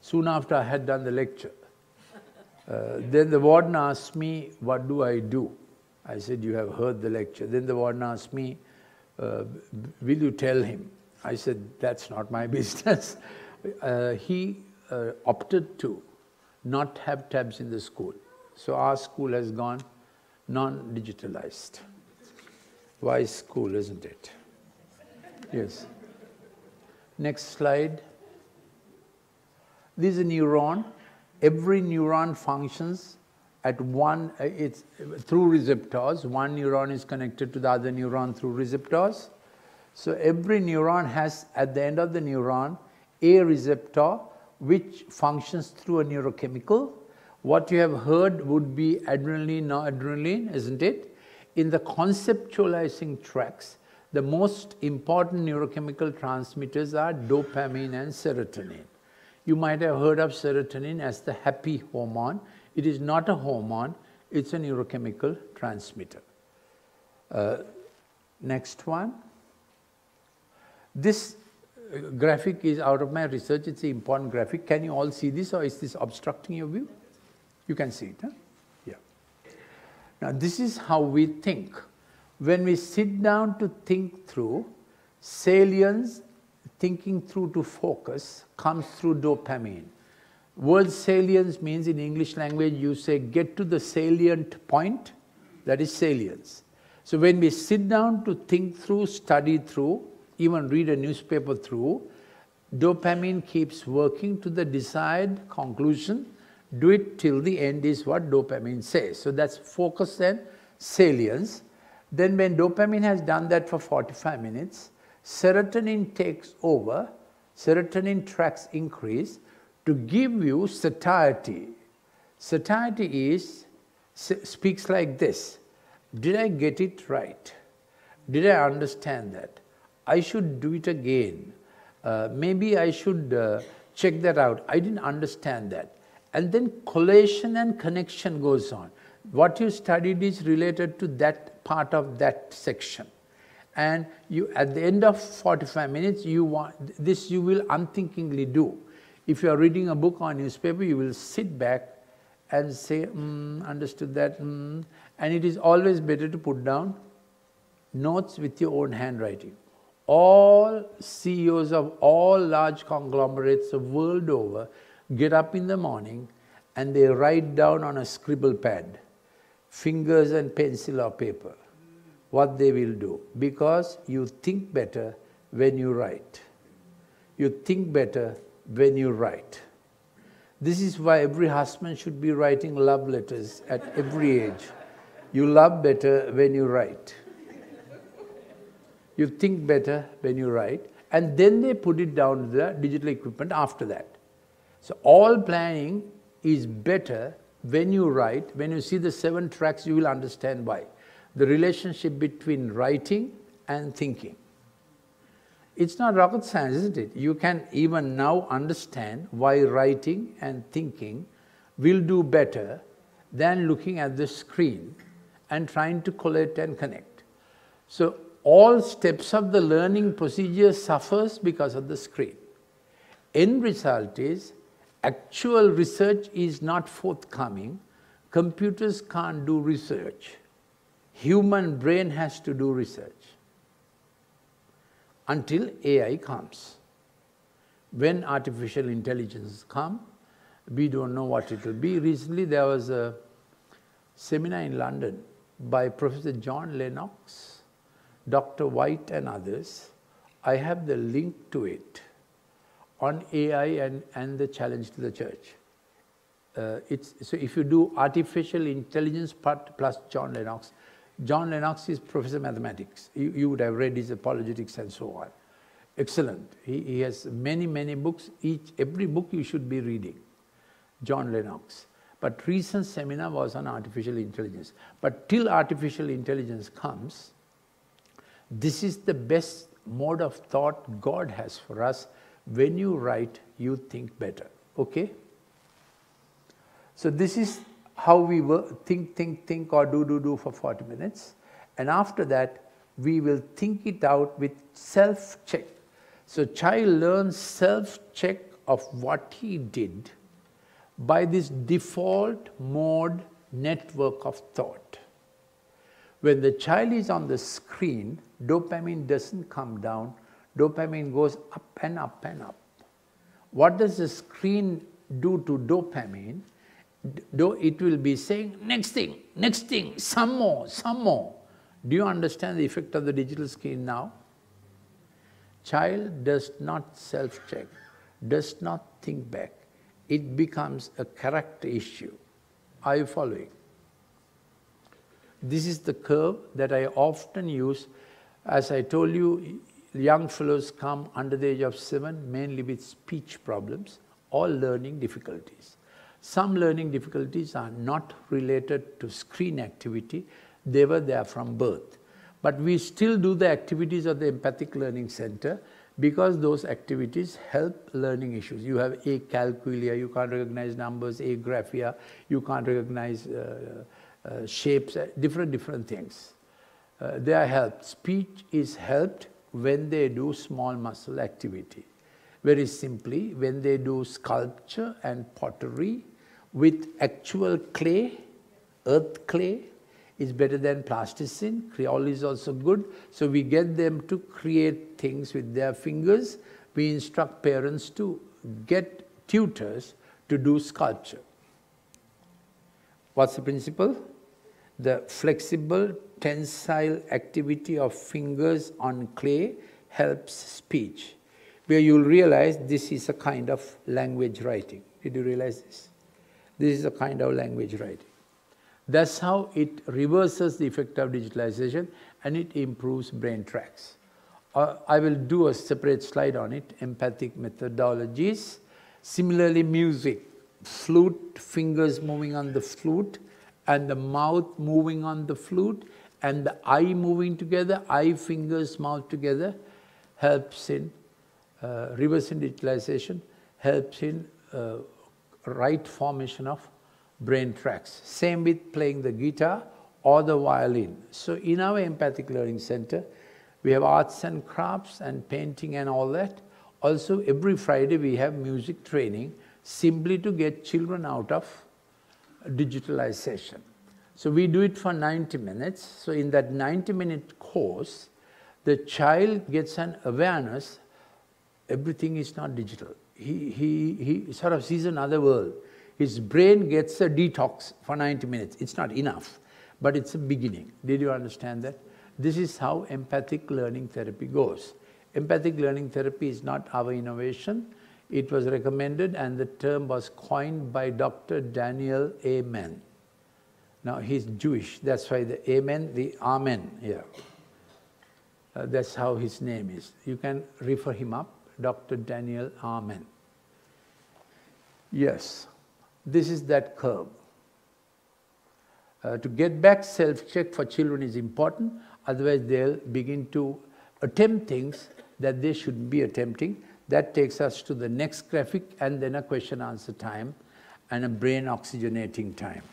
Soon after I had done the lecture, uh, then the warden asked me, what do I do? I said, you have heard the lecture. Then the warden asked me, uh, will you tell him? I said, that's not my business. Uh, he uh, opted to not have tabs in the school. So our school has gone non-digitalized. Wise school, isn't it? Yes. Next slide. This is a neuron. Every neuron functions at one, uh, it's through receptors. One neuron is connected to the other neuron through receptors. So every neuron has, at the end of the neuron, a receptor which functions through a neurochemical. What you have heard would be adrenaline, noradrenaline, isn't it? In the conceptualizing tracks, the most important neurochemical transmitters are dopamine and serotonin. You might have heard of serotonin as the happy hormone. It is not a hormone, it's a neurochemical transmitter. Uh, next one. This uh, graphic is out of my research, it's an important graphic. Can you all see this or is this obstructing your view? You can see it, huh? Yeah. Now this is how we think. When we sit down to think through, salience, thinking through to focus, comes through dopamine. Word salience means in English language you say get to the salient point, that is salience. So when we sit down to think through, study through, even read a newspaper through, dopamine keeps working to the desired conclusion, do it till the end is what dopamine says. So that's focus and salience. Then when dopamine has done that for 45 minutes, serotonin takes over, serotonin tracks increase, to give you satiety. Satiety is, speaks like this, did I get it right? Did I understand that? I should do it again. Uh, maybe I should uh, check that out. I didn't understand that. And then collation and connection goes on. What you studied is related to that part of that section. And you, at the end of 45 minutes, you want, this you will unthinkingly do. If you are reading a book or a newspaper, you will sit back and say, mm, understood that, mm. and it is always better to put down notes with your own handwriting. All CEOs of all large conglomerates the world over get up in the morning and they write down on a scribble pad, fingers and pencil or paper, what they will do. Because you think better when you write. You think better when you write. This is why every husband should be writing love letters at every age. You love better when you write. You think better when you write, and then they put it down to the digital equipment after that. So all planning is better when you write. When you see the seven tracks, you will understand why. The relationship between writing and thinking. It's not rocket science, isn't it? You can even now understand why writing and thinking will do better than looking at the screen and trying to collate and connect. So all steps of the learning procedure suffers because of the screen. End result is actual research is not forthcoming. Computers can't do research. Human brain has to do research until AI comes. When artificial intelligence come, we don't know what it will be. Recently there was a seminar in London by Professor John Lennox, Dr. White and others. I have the link to it on AI and, and the challenge to the church. Uh, it's, so if you do artificial intelligence part plus John Lennox, John Lennox is professor of mathematics. You, you would have read his apologetics and so on. Excellent. He, he has many, many books. Each, every book you should be reading. John Lennox. But recent seminar was on artificial intelligence. But till artificial intelligence comes, this is the best mode of thought God has for us. When you write, you think better. Okay? So this is how we work, think, think, think or do, do, do for 40 minutes. And after that, we will think it out with self-check. So child learns self-check of what he did by this default mode network of thought. When the child is on the screen, dopamine doesn't come down, dopamine goes up and up and up. What does the screen do to dopamine? It will be saying, next thing, next thing, some more, some more. Do you understand the effect of the digital screen now? Child does not self-check, does not think back. It becomes a character issue. Are you following? This is the curve that I often use. As I told you, young fellows come under the age of seven, mainly with speech problems, all learning difficulties. Some learning difficulties are not related to screen activity, they were there from birth. But we still do the activities of the Empathic Learning Center because those activities help learning issues. You have acalculia, you can't recognize numbers, agraphia, you can't recognize uh, uh, shapes, different, different things. Uh, they are helped. Speech is helped when they do small muscle activity. Very simply, when they do sculpture and pottery with actual clay, earth clay, is better than plasticine. Creole is also good. So we get them to create things with their fingers. We instruct parents to get tutors to do sculpture. What's the principle? The flexible, tensile activity of fingers on clay helps speech. Where you'll realize this is a kind of language writing. Did you realize this? This is a kind of language writing. That's how it reverses the effect of digitalization and it improves brain tracks. Uh, I will do a separate slide on it, empathic methodologies. Similarly, music, flute, fingers moving on the flute, and the mouth moving on the flute, and the eye moving together, eye, fingers, mouth together, helps in uh, reversing digitalization, helps in uh, right formation of brain tracks. Same with playing the guitar or the violin. So in our empathic learning center, we have arts and crafts and painting and all that. Also, every Friday we have music training simply to get children out of digitalization. So we do it for 90 minutes. So in that 90 minute course, the child gets an awareness, everything is not digital. He, he, he sort of sees another world his brain gets a detox for 90 minutes. It's not enough, but it's a beginning. Did you understand that? This is how empathic learning therapy goes. Empathic learning therapy is not our innovation. It was recommended and the term was coined by Dr. Daniel Amen. Now he's Jewish, that's why the Amen, the Amen here. Uh, that's how his name is. You can refer him up, Dr. Daniel Amen. Yes. This is that curve. Uh, to get back self-check for children is important, otherwise they'll begin to attempt things that they shouldn't be attempting. That takes us to the next graphic and then a question answer time and a brain oxygenating time.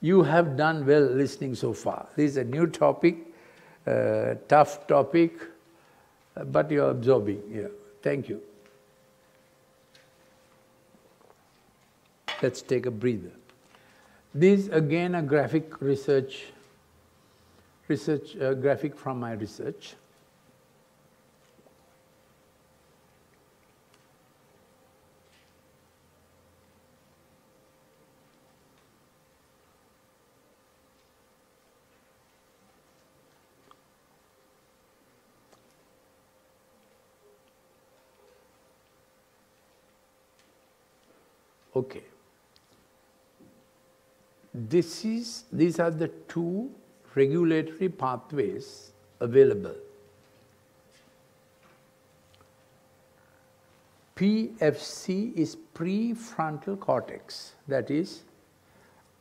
You have done well listening so far. This is a new topic, uh, tough topic, but you're absorbing. Yeah. Thank you. Let's take a breather. This again a graphic research research uh, graphic from my research. Okay. This is, these are the two regulatory pathways available. PFC is prefrontal cortex, that is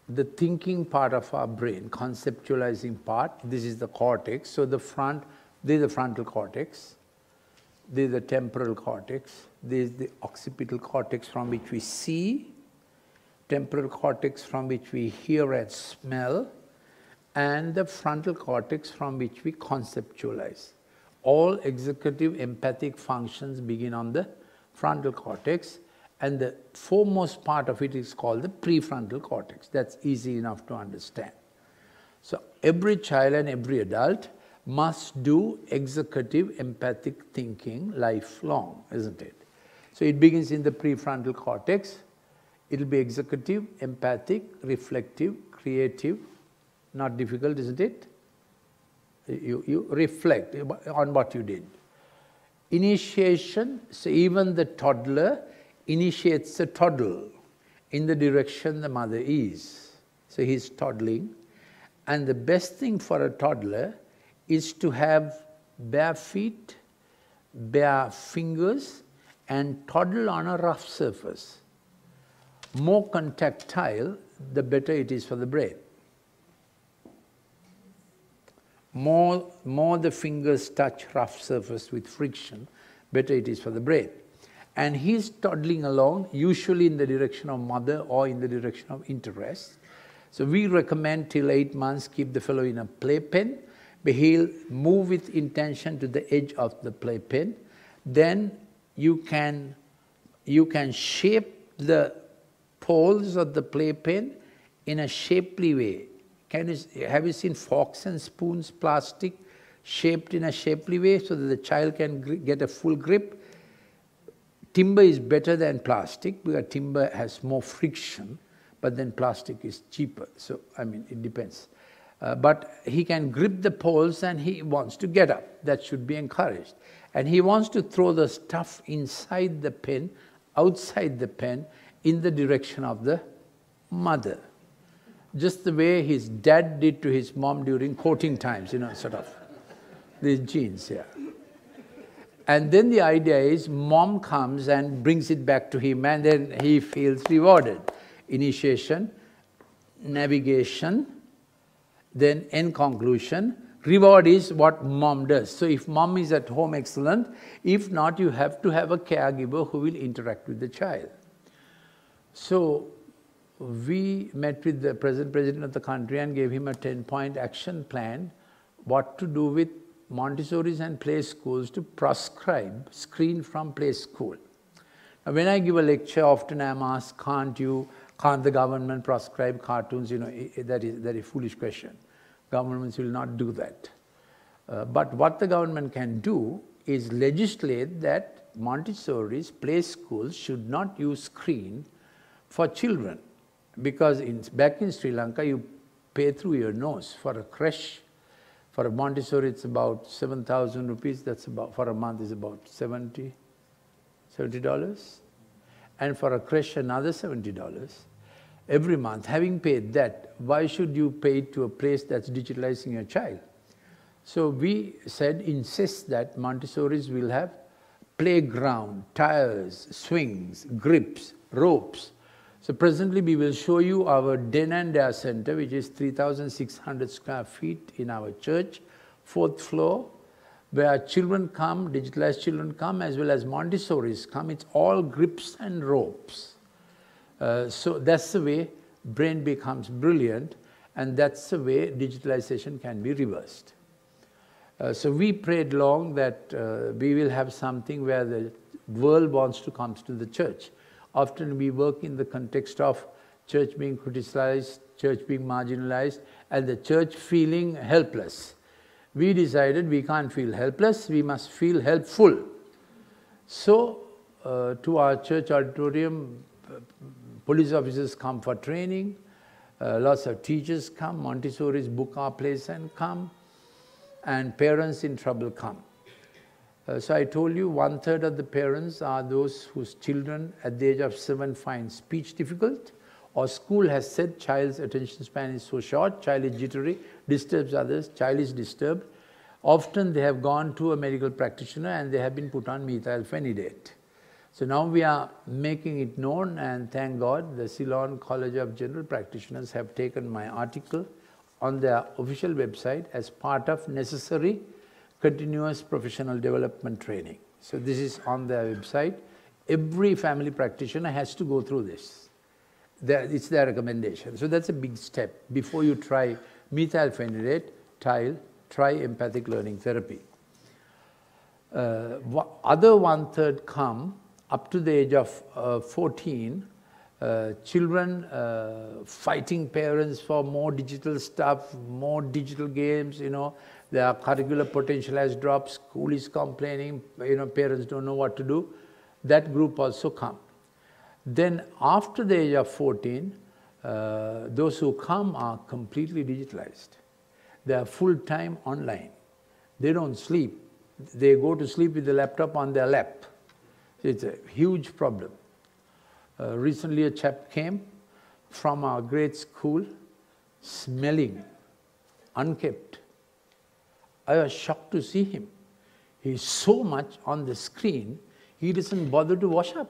the thinking part of our brain, conceptualizing part. This is the cortex. So the front, this is the frontal cortex. This is the temporal cortex. This is the occipital cortex from which we see, temporal cortex from which we hear and smell, and the frontal cortex from which we conceptualize. All executive empathic functions begin on the frontal cortex, and the foremost part of it is called the prefrontal cortex. That's easy enough to understand. So every child and every adult must do executive empathic thinking lifelong, isn't it? So it begins in the prefrontal cortex. It'll be executive, empathic, reflective, creative. Not difficult, isn't it? You, you reflect on what you did. Initiation, so even the toddler initiates a toddle in the direction the mother is. So he's toddling. And the best thing for a toddler is to have bare feet, bare fingers, and toddle on a rough surface. More contactile, the better it is for the brain. More, more the fingers touch rough surface with friction, better it is for the brain. And he's toddling along, usually in the direction of mother or in the direction of interest. So we recommend till eight months keep the fellow in a playpen he'll move with intention to the edge of the playpen. Then you can, you can shape the poles of the playpen in a shapely way. Can you, have you seen forks and spoons, plastic, shaped in a shapely way so that the child can get a full grip? Timber is better than plastic because timber has more friction, but then plastic is cheaper. So, I mean, it depends. Uh, but he can grip the poles and he wants to get up. That should be encouraged. And he wants to throw the stuff inside the pen, outside the pen, in the direction of the mother. Just the way his dad did to his mom during courting times, you know, sort of. These genes, yeah. And then the idea is mom comes and brings it back to him and then he feels rewarded. Initiation, navigation, then in conclusion, reward is what mom does. So if mom is at home, excellent. If not, you have to have a caregiver who will interact with the child. So we met with the present president of the country and gave him a 10-point action plan, what to do with Montessori's and play schools to proscribe screen from play school. Now when I give a lecture, often I'm asked, can't you, can't the government proscribe cartoons? You know, that is, that is a foolish question. Governments will not do that. Uh, but what the government can do is legislate that Montessori's play schools should not use screen for children. Because in, back in Sri Lanka, you pay through your nose for a creche. For a Montessori, it's about 7,000 rupees. That's about, for a month is about 70, $70. And for a creche, another $70 every month, having paid that, why should you pay to a place that's digitalizing your child? So we said, insist that Montessori's will have playground, tires, swings, grips, ropes. So presently we will show you our Den and Dare Center, which is 3,600 square feet in our church, fourth floor, where children come, digitalized children come, as well as Montessori's come. It's all grips and ropes. Uh, so that's the way brain becomes brilliant and that's the way digitalization can be reversed. Uh, so we prayed long that uh, we will have something where the world wants to come to the church. Often we work in the context of church being criticized, church being marginalized, and the church feeling helpless. we decided we can't feel helpless, we must feel helpful. So, uh, to our church auditorium, police officers come for training, uh, lots of teachers come, Montessori's book our place and come, and parents in trouble come. Uh, so I told you one third of the parents are those whose children at the age of seven find speech difficult, or school has said child's attention span is so short, child is jittery, disturbs others, child is disturbed. Often they have gone to a medical practitioner and they have been put on methylphenidate. So now we are making it known and thank God the Ceylon College of General Practitioners have taken my article on their official website as part of necessary continuous professional development training. So this is on their website. Every family practitioner has to go through this. it's their recommendation. So that's a big step. Before you try methylphenidate, tile, try empathic learning therapy. Uh, other one-third come up to the age of uh, 14, uh, children uh, fighting parents for more digital stuff, more digital games, you know, their curricular potential has dropped, school is complaining, you know, parents don't know what to do. That group also come. Then after the age of 14, uh, those who come are completely digitalized. They are full-time online. They don't sleep. They go to sleep with the laptop on their lap. It's a huge problem. Uh, recently a chap came from our great school, smelling, unkept. I was shocked to see him. He's so much on the screen, he doesn't bother to wash up.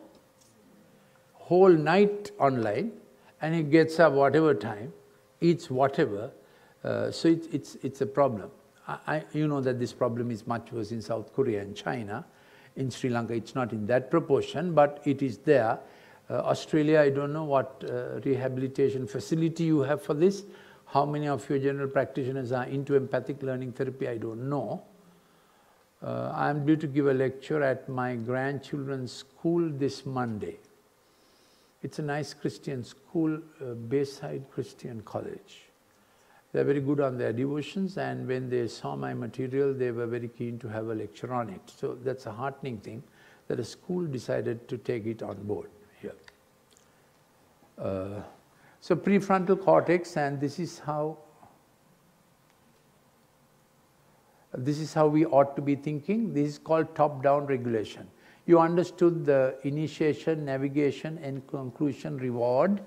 Whole night online, and he gets up whatever time, eats whatever, uh, so it's, it's, it's a problem. I, I, you know that this problem is much worse in South Korea and China. In Sri Lanka, it's not in that proportion, but it is there. Uh, Australia, I don't know what uh, rehabilitation facility you have for this. How many of your general practitioners are into empathic learning therapy, I don't know. Uh, I am due to give a lecture at my grandchildren's school this Monday. It's a nice Christian school, uh, Bayside Christian College. They're very good on their devotions and when they saw my material, they were very keen to have a lecture on it. So that's a heartening thing that a school decided to take it on board here. Uh, so prefrontal cortex and this is how this is how we ought to be thinking. This is called top-down regulation. You understood the initiation, navigation and conclusion reward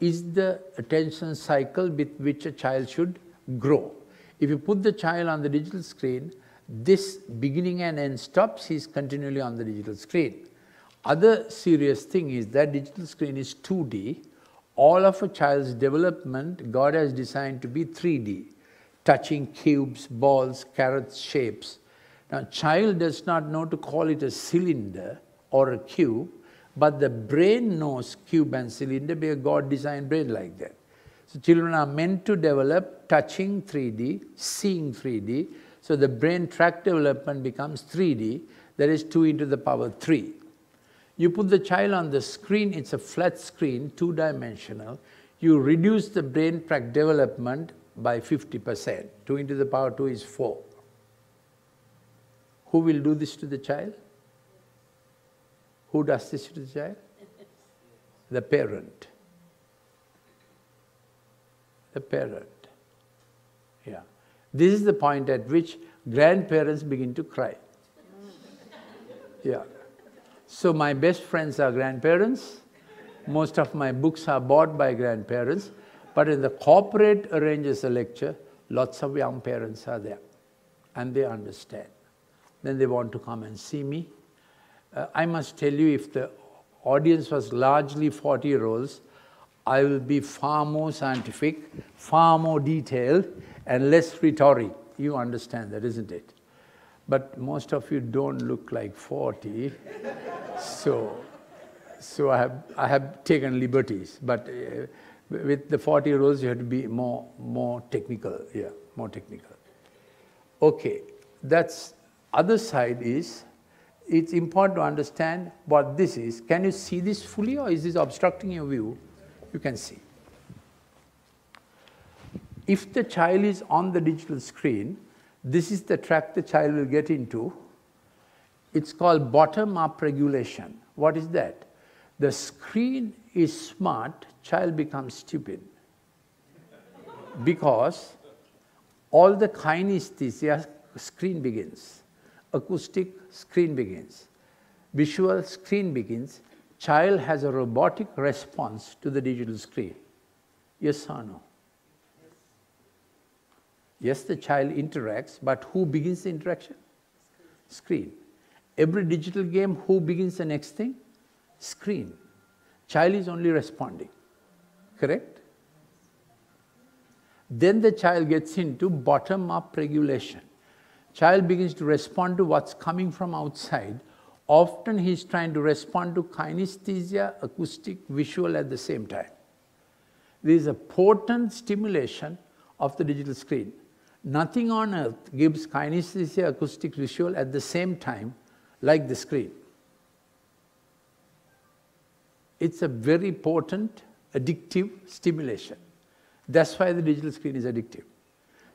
is the attention cycle with which a child should grow. If you put the child on the digital screen, this beginning and end stops, he is continually on the digital screen. Other serious thing is that digital screen is 2D. All of a child's development, God has designed to be 3D, touching cubes, balls, carrots, shapes. Now, child does not know to call it a cylinder or a cube, but the brain knows cube and cylinder because God designed brain like that. So children are meant to develop touching 3D, seeing 3D. So the brain tract development becomes 3D, that is 2 into the power 3. You put the child on the screen, it's a flat screen, two-dimensional. You reduce the brain tract development by 50%. 2 into the power 2 is 4. Who will do this to the child? Who does this to the child? The parent. The parent. Yeah. This is the point at which grandparents begin to cry. Yeah. So my best friends are grandparents. Most of my books are bought by grandparents. But in the corporate arranges a lecture, lots of young parents are there. And they understand. Then they want to come and see me uh, I must tell you, if the audience was largely 40 year olds, I will be far more scientific, far more detailed, and less rhetoric. You understand that, isn't it? But most of you don't look like 40, so, so I, have, I have taken liberties. But uh, with the 40 year olds, you have to be more, more technical, yeah, more technical. Okay, that's other side is it's important to understand what this is. Can you see this fully or is this obstructing your view? You can see. If the child is on the digital screen, This is the track the child will get into. It's called bottom-up regulation. What is that? The screen is smart, child becomes stupid. because all the kinesthesia screen begins. Acoustic screen begins. Visual screen begins. Child has a robotic response to the digital screen. Yes or no? Yes, the child interacts, but who begins the interaction? Screen. Every digital game, who begins the next thing? Screen. Child is only responding. Correct? Then the child gets into bottom-up regulation. Child begins to respond to what's coming from outside. Often he's trying to respond to kinesthesia, acoustic, visual at the same time. There is a potent stimulation of the digital screen. Nothing on earth gives kinesthesia, acoustic, visual at the same time like the screen. It's a very potent, addictive stimulation. That's why the digital screen is addictive.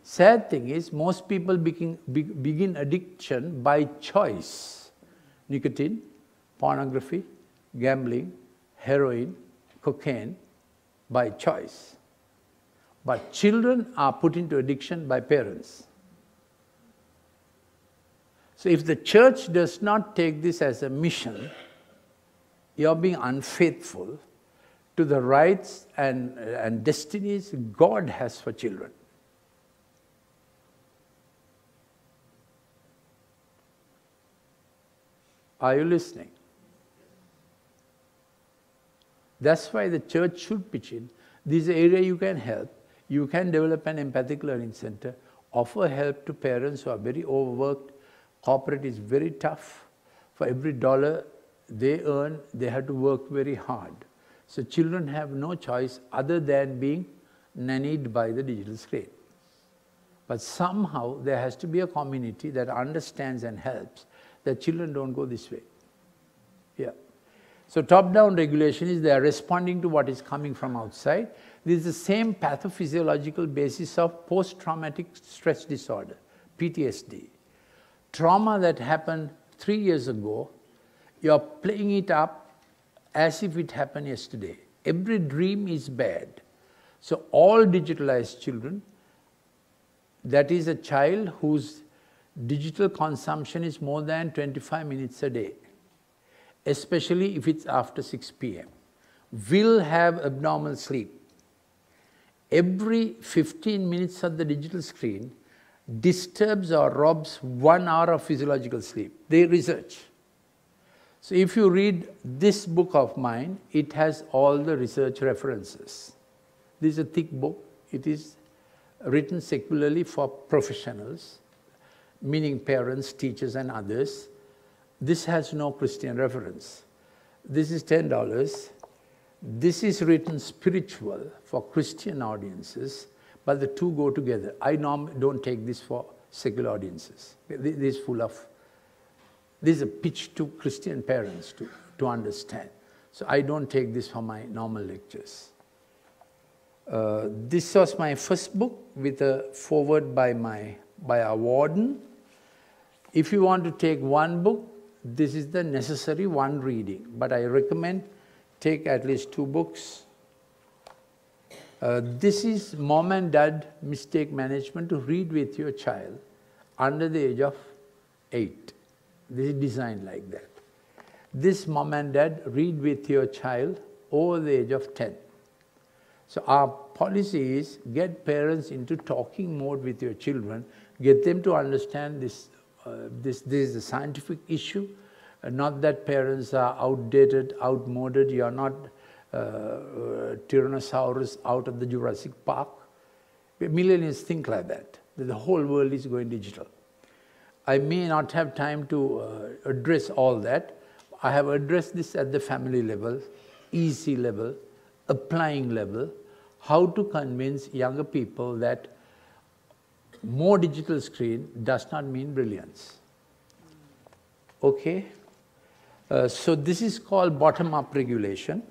Sad thing is, most people begin, begin addiction by choice. Nicotine, pornography, gambling, heroin, cocaine, by choice. But children are put into addiction by parents. So if the church does not take this as a mission, you're being unfaithful to the rights and, and destinies God has for children. Are you listening? That's why the church should pitch in. This area you can help. You can develop an empathic learning center, offer help to parents who are very overworked. Corporate is very tough. For every dollar they earn, they have to work very hard. So children have no choice other than being nannied by the digital screen. But somehow there has to be a community that understands and helps that children don't go this way. Yeah. So top-down regulation is they are responding to what is coming from outside. This is the same pathophysiological basis of post-traumatic stress disorder, PTSD. Trauma that happened three years ago, you're playing it up as if it happened yesterday. Every dream is bad. So all digitalized children, that is a child whose digital consumption is more than 25 minutes a day especially if it's after 6 p.m., will have abnormal sleep. Every 15 minutes of the digital screen disturbs or robs one hour of physiological sleep. They research. So if you read this book of mine, it has all the research references. This is a thick book. It is written secularly for professionals, meaning parents, teachers and others. This has no Christian reference. This is $10. This is written spiritual for Christian audiences, but the two go together. I don't take this for secular audiences. This is full of, this is a pitch to Christian parents to, to understand. So I don't take this for my normal lectures. Uh, this was my first book with a foreword by, my, by our warden. If you want to take one book, this is the necessary one reading, but I recommend take at least two books. Uh, this is mom and dad mistake management to read with your child under the age of eight. This is designed like that. This mom and dad read with your child over the age of 10. So our policy is get parents into talking mode with your children, get them to understand this uh, this, this is a scientific issue, uh, not that parents are outdated, outmoded, you are not uh, uh, Tyrannosaurus out of the Jurassic Park. Millennials think like that, that the whole world is going digital. I may not have time to uh, address all that. I have addressed this at the family level, easy level, applying level, how to convince younger people that more digital screen does not mean brilliance. Okay? Uh, so this is called bottom-up regulation.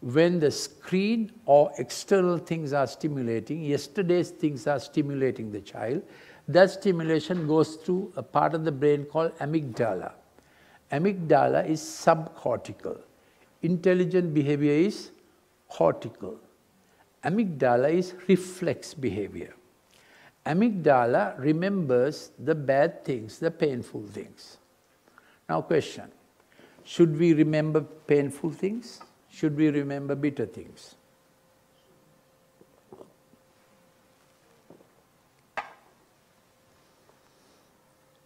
When the screen or external things are stimulating, yesterday's things are stimulating the child, that stimulation goes through a part of the brain called amygdala. Amygdala is subcortical. Intelligent behavior is cortical. Amygdala is reflex behavior. Amygdala remembers the bad things, the painful things. Now question, should we remember painful things? Should we remember bitter things?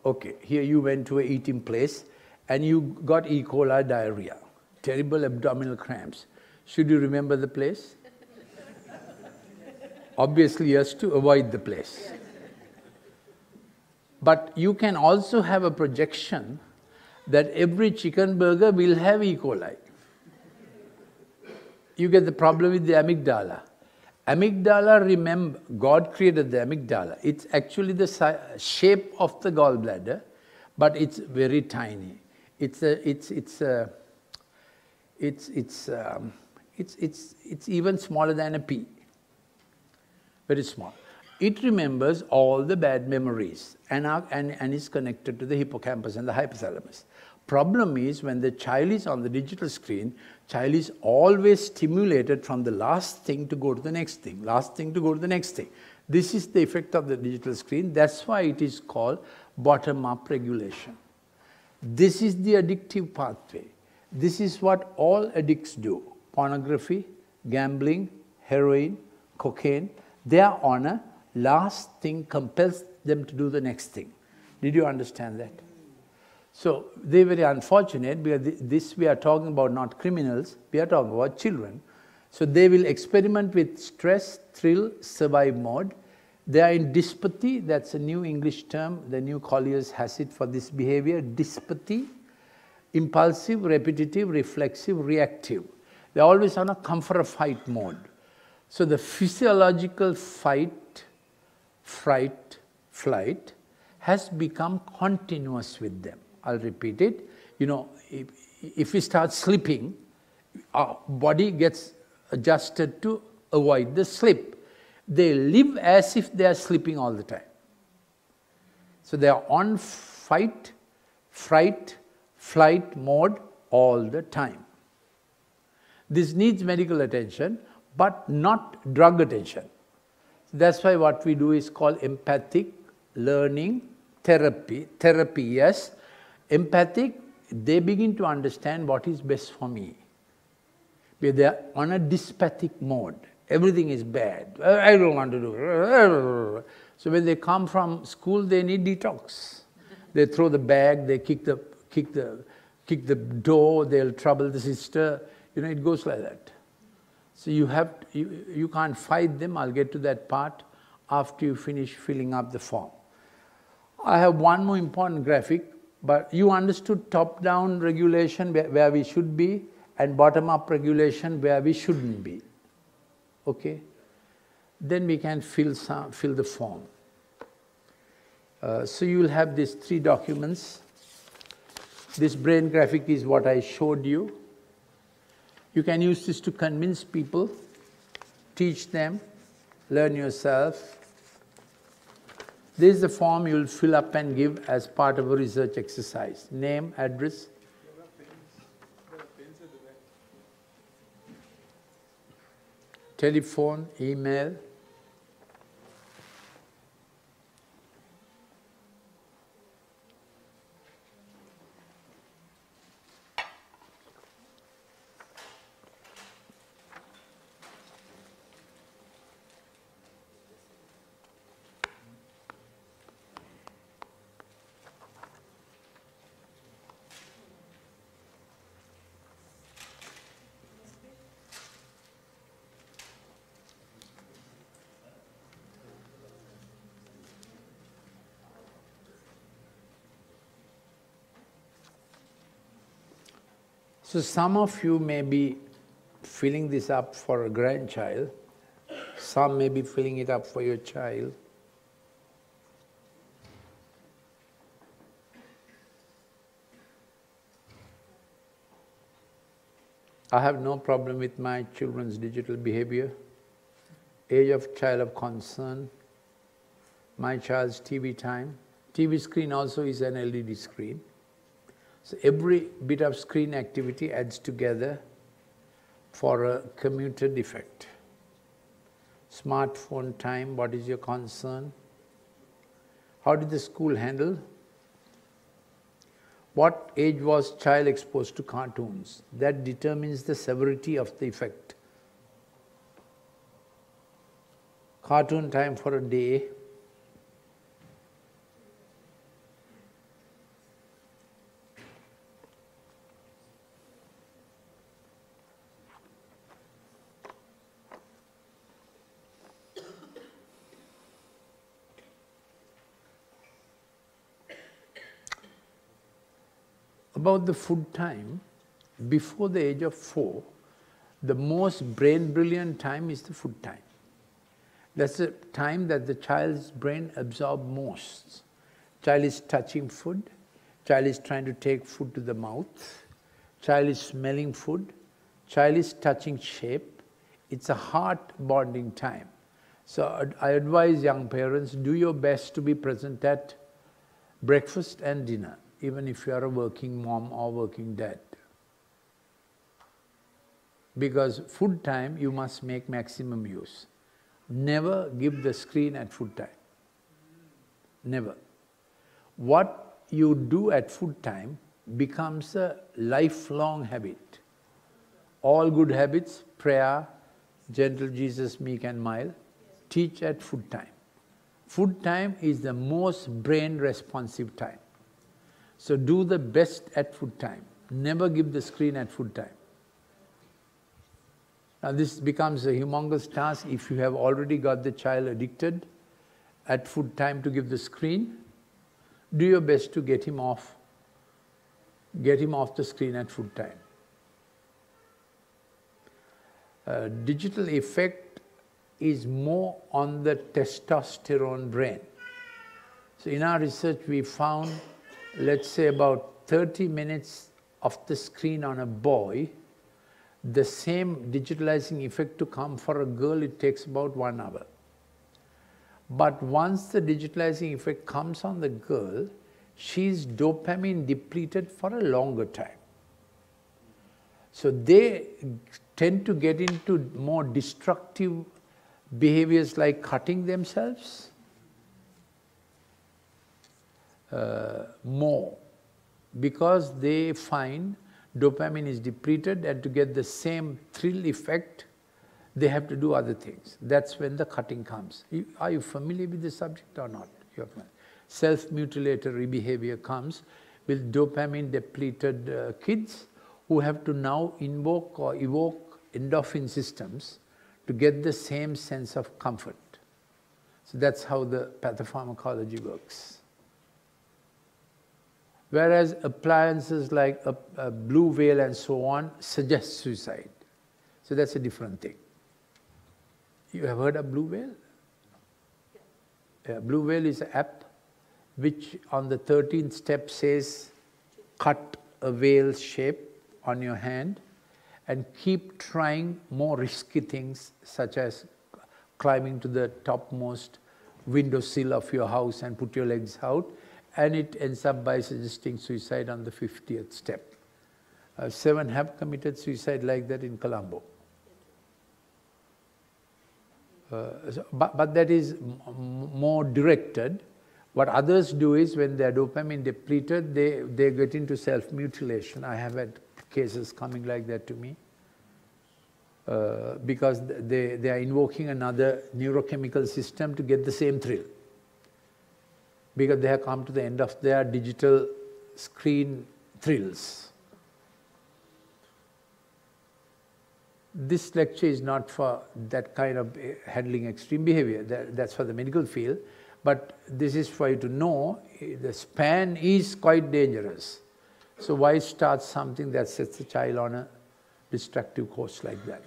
Okay, here you went to a eating place and you got E. coli diarrhea, terrible abdominal cramps. Should you remember the place? Obviously, yes, to avoid the place. But you can also have a projection that every chicken burger will have E. coli. You get the problem with the amygdala. Amygdala, remember, God created the amygdala. It's actually the shape of the gallbladder, but it's very tiny. It's a, it's, it's a, it's, it's, um, it's, it's, it's even smaller than a pea. Very small. It remembers all the bad memories and, are, and, and is connected to the hippocampus and the hypothalamus. Problem is when the child is on the digital screen, child is always stimulated from the last thing to go to the next thing, last thing to go to the next thing. This is the effect of the digital screen. That's why it is called bottom-up regulation. This is the addictive pathway. This is what all addicts do. Pornography, gambling, heroin, cocaine, they honor, last thing compels them to do the next thing. Did you understand that? So they're very unfortunate because this we are talking about not criminals, we are talking about children. So they will experiment with stress, thrill, survive mode. They are in dyspathy, that's a new English term, the new Colliers has it for this behavior, dyspathy, impulsive, repetitive, reflexive, reactive. They're always on a comfort or fight mode. So the physiological fight, fright, flight has become continuous with them. I'll repeat it. You know, if, if we start sleeping, our body gets adjusted to avoid the sleep. They live as if they are sleeping all the time. So they are on fight, fright, flight mode all the time. This needs medical attention, but not drug attention. That's why what we do is called empathic learning therapy. Therapy, yes, empathic, they begin to understand what is best for me. Because they are on a dyspathic mode. Everything is bad. I don't want to do it. So when they come from school, they need detox. They throw the bag, they kick the, kick the, kick the door, they'll trouble the sister. You know, it goes like that. So you have, you, you can't fight them. I'll get to that part after you finish filling up the form. I have one more important graphic but you understood top-down regulation where, we should be and bottom-up regulation where we shouldn't be. Okay? Then we can fill, some, fill the form. Uh, so you will have these three documents. This brain graphic is what I showed you. You can use this to convince people, teach them, learn yourself, this is the form you will fill up and give as part of a research exercise. Name, address. Telephone, email, So some of you may be filling this up for a grandchild, some may be filling it up for your child. I have no problem with my children's digital behavior, age of child of concern, my child's TV time. TV screen also is an LED screen. So every bit of screen activity adds together for a commuted effect. Smartphone time, what is your concern? How did the school handle? What age was child exposed to cartoons? That determines the severity of the effect. Cartoon time for a day, about the food time, before the age of four, the most brain brilliant time is the food time. That's the time that the child's brain absorbs most. Child is touching food, child is trying to take food to the mouth, child is smelling food, child is touching shape. It's a heart bonding time. So I advise young parents, do your best to be present at breakfast and dinner even if you are a working mom or working dad. Because food time you must make maximum use. Never give the screen at food time. Never. What you do at food time becomes a lifelong habit. All good habits, prayer, gentle Jesus, meek and mild, teach at food time. Food time is the most brain responsive time. So do the best at food time. Never give the screen at food time. Now this becomes a humongous task if you have already got the child addicted at food time to give the screen. Do your best to get him off, get him off the screen at food time. Uh, digital effect is more on the testosterone brain. So in our research we found let's say about 30 minutes of the screen on a boy, the same digitalizing effect to come for a girl, it takes about one hour. But once the digitalizing effect comes on the girl, she's dopamine depleted for a longer time. So they tend to get into more destructive behaviors like cutting themselves, uh, more because they find dopamine is depleted and to get the same thrill effect, they have to do other things. That's when the cutting comes. Are you familiar with the subject or not? Self-mutilatory behavior comes with dopamine depleted uh, kids who have to now invoke or evoke endorphin systems to get the same sense of comfort. So that's how the pathopharmacology works. Whereas appliances like a, a blue whale and so on suggest suicide. So that's a different thing. You have heard of blue whale? Yeah, blue whale is an app which on the 13th step says cut a whale shape on your hand and keep trying more risky things such as climbing to the topmost windowsill of your house and put your legs out and it ends up by suggesting suicide on the 50th step. Uh, seven have committed suicide like that in Colombo. Uh, so, but, but that is more directed. What others do is when they are dopamine depleted, they, they get into self-mutilation. I have had cases coming like that to me. Uh, because they, they are invoking another neurochemical system to get the same thrill because they have come to the end of their digital screen thrills. This lecture is not for that kind of eh, handling extreme behavior, that, that's for the medical field, but this is for you to know eh, the span is quite dangerous. So why start something that sets the child on a destructive course like that?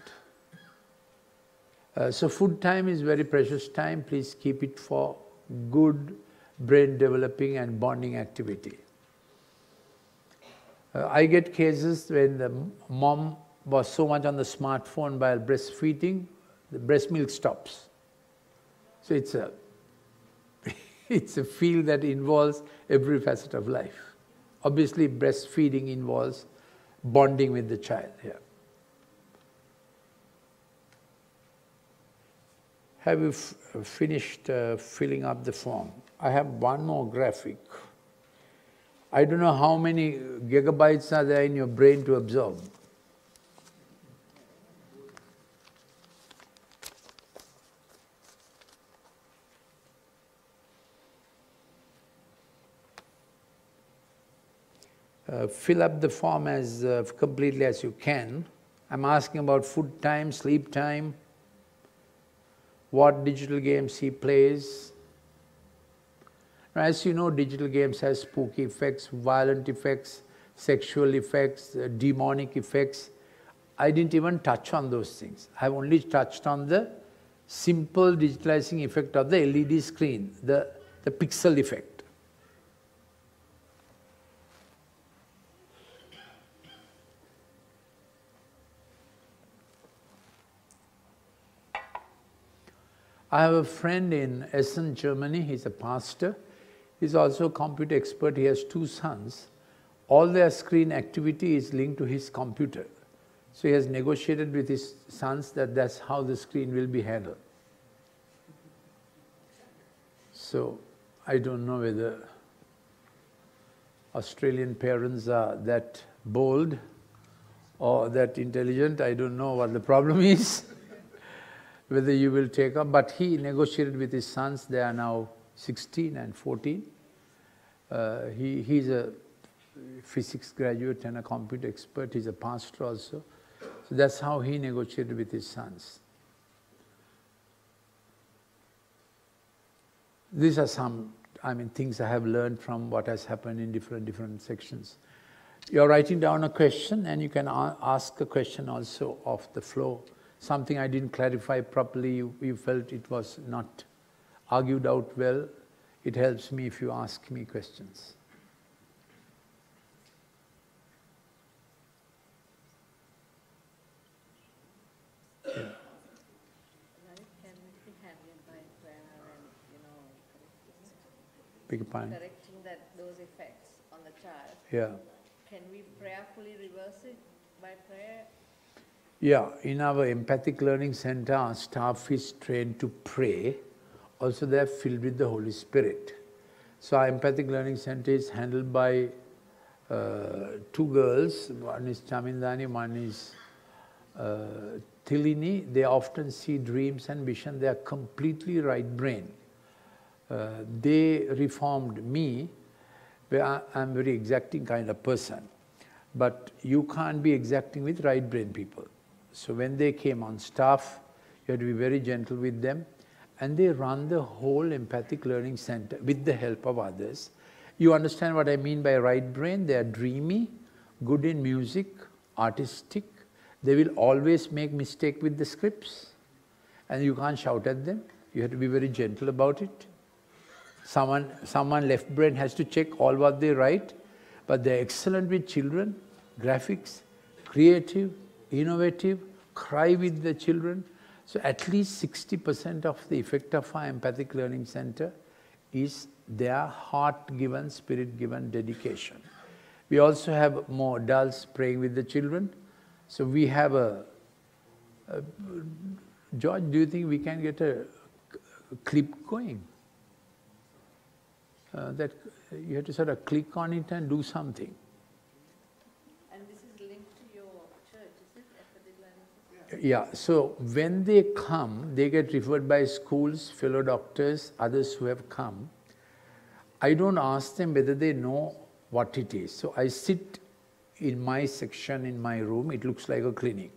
Uh, so food time is very precious time, please keep it for good brain developing and bonding activity. Uh, I get cases when the mom was so much on the smartphone while breastfeeding, the breast milk stops. So it's a it's a field that involves every facet of life. Obviously, breastfeeding involves bonding with the child. Have you finished uh, filling up the form? I have one more graphic. I don't know how many gigabytes are there in your brain to absorb. Uh, fill up the form as uh, completely as you can. I'm asking about food time, sleep time, what digital games he plays. As you know, digital games has spooky effects, violent effects, sexual effects, uh, demonic effects. I didn't even touch on those things. I've only touched on the simple digitalizing effect of the LED screen, the, the pixel effect. I have a friend in Essen, Germany, he's a pastor. He's also a computer expert, he has two sons. All their screen activity is linked to his computer. So he has negotiated with his sons that that's how the screen will be handled. So I don't know whether Australian parents are that bold or that intelligent, I don't know what the problem is whether you will take up, but he negotiated with his sons, they are now 16 and 14. Uh, he, he's a physics graduate and a computer expert, he's a pastor also. So that's how he negotiated with his sons. These are some, I mean, things I have learned from what has happened in different, different sections. You're writing down a question and you can ask a question also off the floor something I didn't clarify properly, you, you felt it was not argued out well, it helps me if you ask me questions. Correcting that those effects on the child. Yeah. Can we prayerfully reverse it by prayer yeah, in our empathic learning center, our staff is trained to pray. Also, they are filled with the Holy Spirit. So, our empathic learning center is handled by uh, two girls. One is Chamindani, one is uh, Tilini. They often see dreams and vision. They are completely right brain. Uh, they reformed me. I'm a very exacting kind of person. But you can't be exacting with right brain people. So when they came on staff, you had to be very gentle with them. And they run the whole empathic learning center with the help of others. You understand what I mean by right brain? They are dreamy, good in music, artistic. They will always make mistake with the scripts. And you can't shout at them. You have to be very gentle about it. Someone, someone left brain has to check all what they write, but they're excellent with children, graphics, creative, innovative, cry with the children. So at least 60% of the effect of our empathic learning center is their heart-given, spirit-given dedication. We also have more adults praying with the children. So we have a, a George, do you think we can get a, clip going? Uh, that you have to sort of click on it and do something. Yeah, so when they come, they get referred by schools, fellow doctors, others who have come. I don't ask them whether they know what it is. So I sit in my section in my room, it looks like a clinic.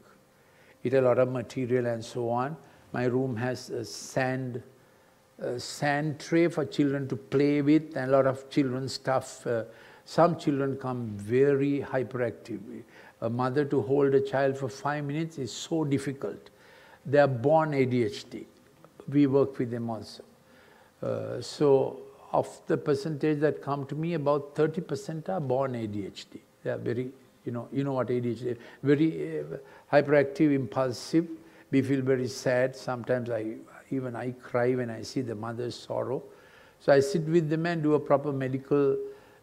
It has a lot of material and so on. My room has a sand, a sand tray for children to play with and a lot of children's stuff. Uh, some children come very hyperactive a mother to hold a child for five minutes is so difficult. They are born ADHD. We work with them also. Uh, so of the percentage that come to me, about 30% are born ADHD. They are very, you know, you know what ADHD is, very uh, hyperactive, impulsive. We feel very sad. Sometimes I, even I cry when I see the mother's sorrow. So I sit with them and do a proper medical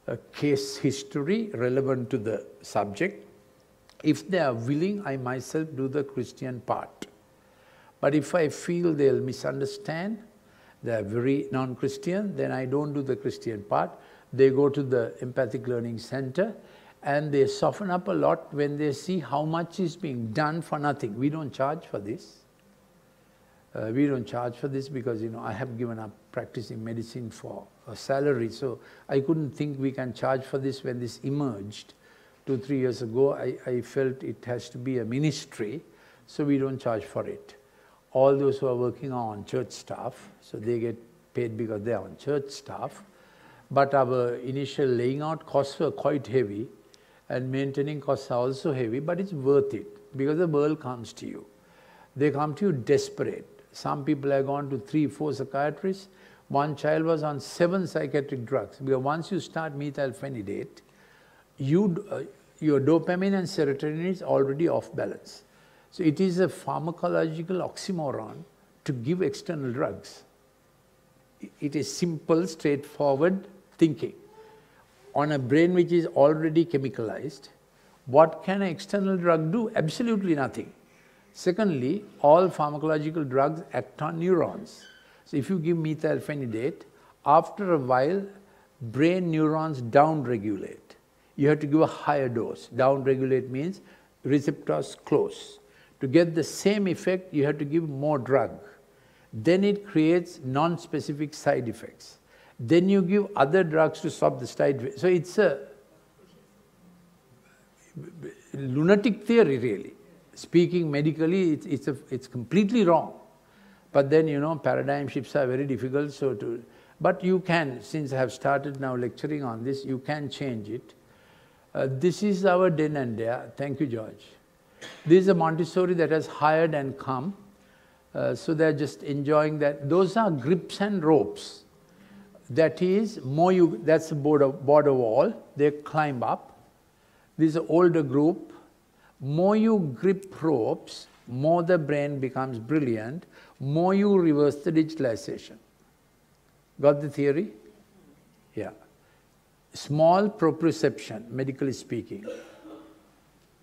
uh, case history relevant to the subject. If they are willing, I myself do the Christian part. But if I feel they'll misunderstand, they're very non-Christian, then I don't do the Christian part. They go to the Empathic Learning Center and they soften up a lot when they see how much is being done for nothing. We don't charge for this. Uh, we don't charge for this because, you know, I have given up practicing medicine for a salary, so I couldn't think we can charge for this when this emerged. Two, three years ago, I, I felt it has to be a ministry, so we don't charge for it. All those who are working on church staff, so they get paid because they are on church staff. But our initial laying out costs were quite heavy, and maintaining costs are also heavy, but it's worth it because the world comes to you. They come to you desperate. Some people have gone to three, four psychiatrists. One child was on seven psychiatric drugs because once you start methylphenidate, you, uh, your dopamine and serotonin is already off balance. So it is a pharmacological oxymoron to give external drugs. It is simple, straightforward thinking. On a brain which is already chemicalized, what can an external drug do? Absolutely nothing. Secondly, all pharmacological drugs act on neurons. So if you give methylphenidate, after a while, brain neurons downregulate. You have to give a higher dose. Downregulate means receptors close. To get the same effect, you have to give more drug. Then it creates non-specific side effects. Then you give other drugs to stop the side effects. So it's a lunatic theory really speaking medically, it's, it's, a, it's completely wrong. But then, you know, paradigm shifts are very difficult, so to, but you can, since I have started now lecturing on this, you can change it. Uh, this is our den and dare. Thank you, George. This is a Montessori that has hired and come. Uh, so they're just enjoying that. Those are grips and ropes. That is, more you, that's the border, border wall. They climb up. This is an older group more you grip ropes, more the brain becomes brilliant, more you reverse the digitalization. Got the theory? Yeah. Small proprioception, medically speaking.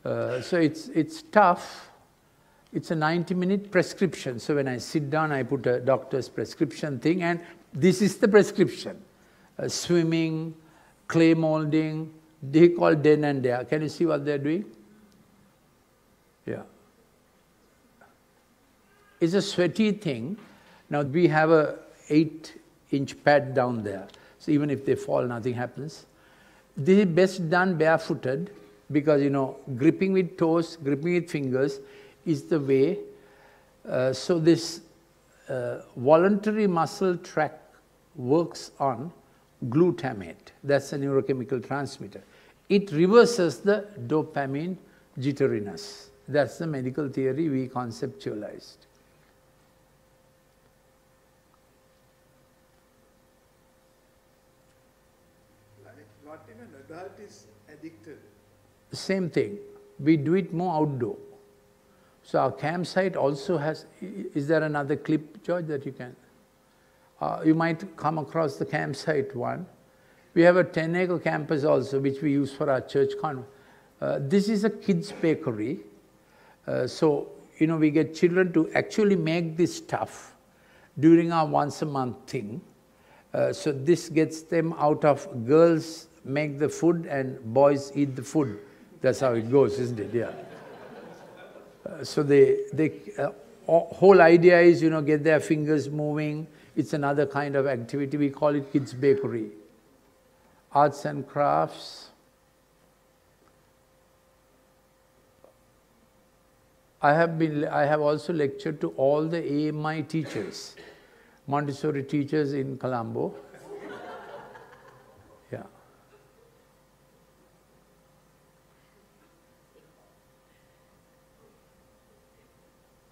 Uh, so it's, it's tough. It's a 90 minute prescription. So when I sit down, I put a doctor's prescription thing, and this is the prescription. Uh, swimming, clay molding, they call den and dare. Can you see what they're doing? Yeah. It's a sweaty thing. Now we have a eight inch pad down there. So even if they fall, nothing happens. This is best done barefooted because, you know, gripping with toes, gripping with fingers is the way. Uh, so this uh, voluntary muscle track works on glutamate. That's a neurochemical transmitter. It reverses the dopamine jitteriness. That's the medical theory we conceptualized. Not in an adult is addicted. Same thing. We do it more outdoor. So our campsite also has, is there another clip, George, that you can? Uh, you might come across the campsite one. We have a 10 acre campus also, which we use for our church conference. Uh, this is a kids' bakery. Uh, so, you know, we get children to actually make this stuff during our once a month thing. Uh, so this gets them out of girls make the food and boys eat the food. That's how it goes, isn't it? Yeah. Uh, so the they uh, whole idea is, you know, get their fingers moving. It's another kind of activity. We call it kids bakery. Arts and crafts. I have, been, I have also lectured to all the AMI teachers, Montessori teachers in Colombo.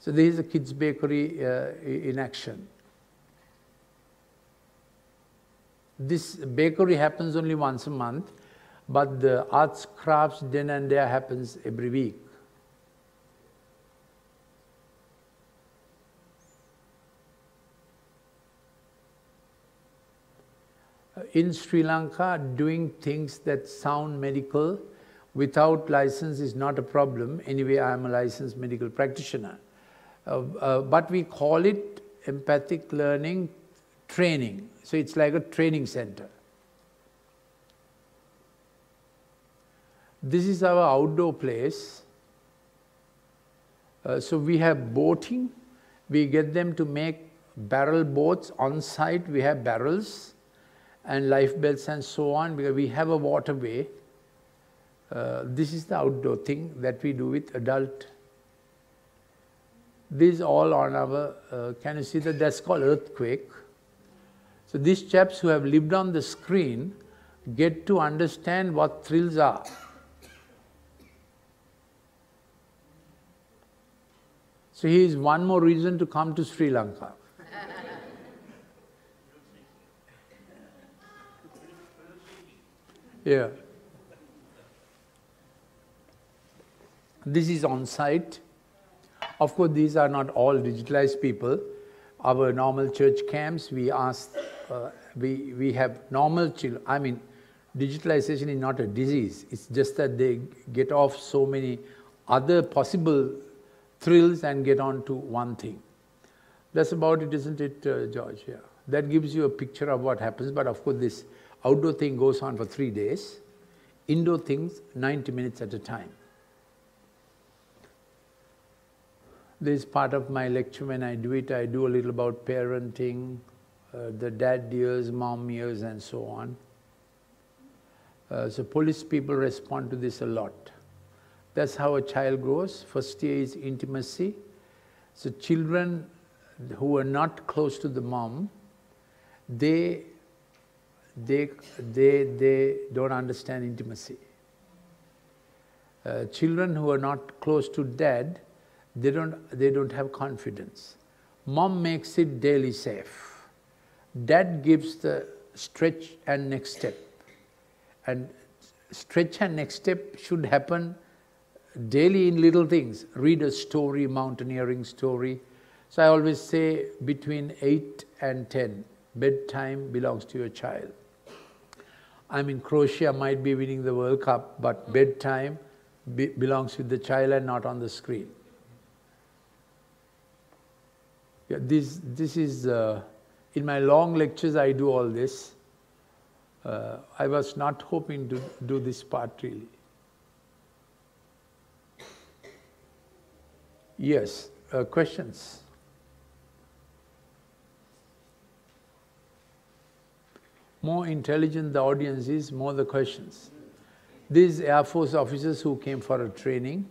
So this is a kids' bakery uh, in action. This bakery happens only once a month, but the arts, crafts, den and dare happens every week. in Sri Lanka, doing things that sound medical without license is not a problem. Anyway, I am a licensed medical practitioner. Uh, uh, but we call it empathic learning training. So it's like a training center. This is our outdoor place. Uh, so we have boating. We get them to make barrel boats on site. We have barrels and life belts and so on because we have a waterway. Uh, this is the outdoor thing that we do with adult. These all on our, uh, can you see that that's called earthquake. So these chaps who have lived on the screen get to understand what thrills are. So he is one more reason to come to Sri Lanka. yeah. This is on site. Of course, these are not all digitalized people. Our normal church camps, we ask, uh, we, we have normal children. I mean, digitalization is not a disease. It's just that they get off so many other possible thrills and get on to one thing. That's about it, isn't it, uh, George? Yeah. That gives you a picture of what happens, but of course this outdoor thing goes on for three days, indoor things 90 minutes at a time. This part of my lecture when I do it, I do a little about parenting, uh, the dad years, mom years and so on. Uh, so police people respond to this a lot. That's how a child grows. First year is intimacy. So children who are not close to the mom, they, they, they, they don't understand intimacy. Uh, children who are not close to dad, they don't, they don't have confidence. Mom makes it daily safe. Dad gives the stretch and next step. And stretch and next step should happen daily in little things. Read a story, mountaineering story. So I always say between 8 and 10, bedtime belongs to your child. I mean, Croatia might be winning the World Cup, but bedtime be belongs with the child and not on the screen. Yeah, this, this is, uh, in my long lectures I do all this. Uh, I was not hoping to do this part really. Yes, uh, questions? More intelligent the audience is, more the questions. These Air Force officers who came for a training.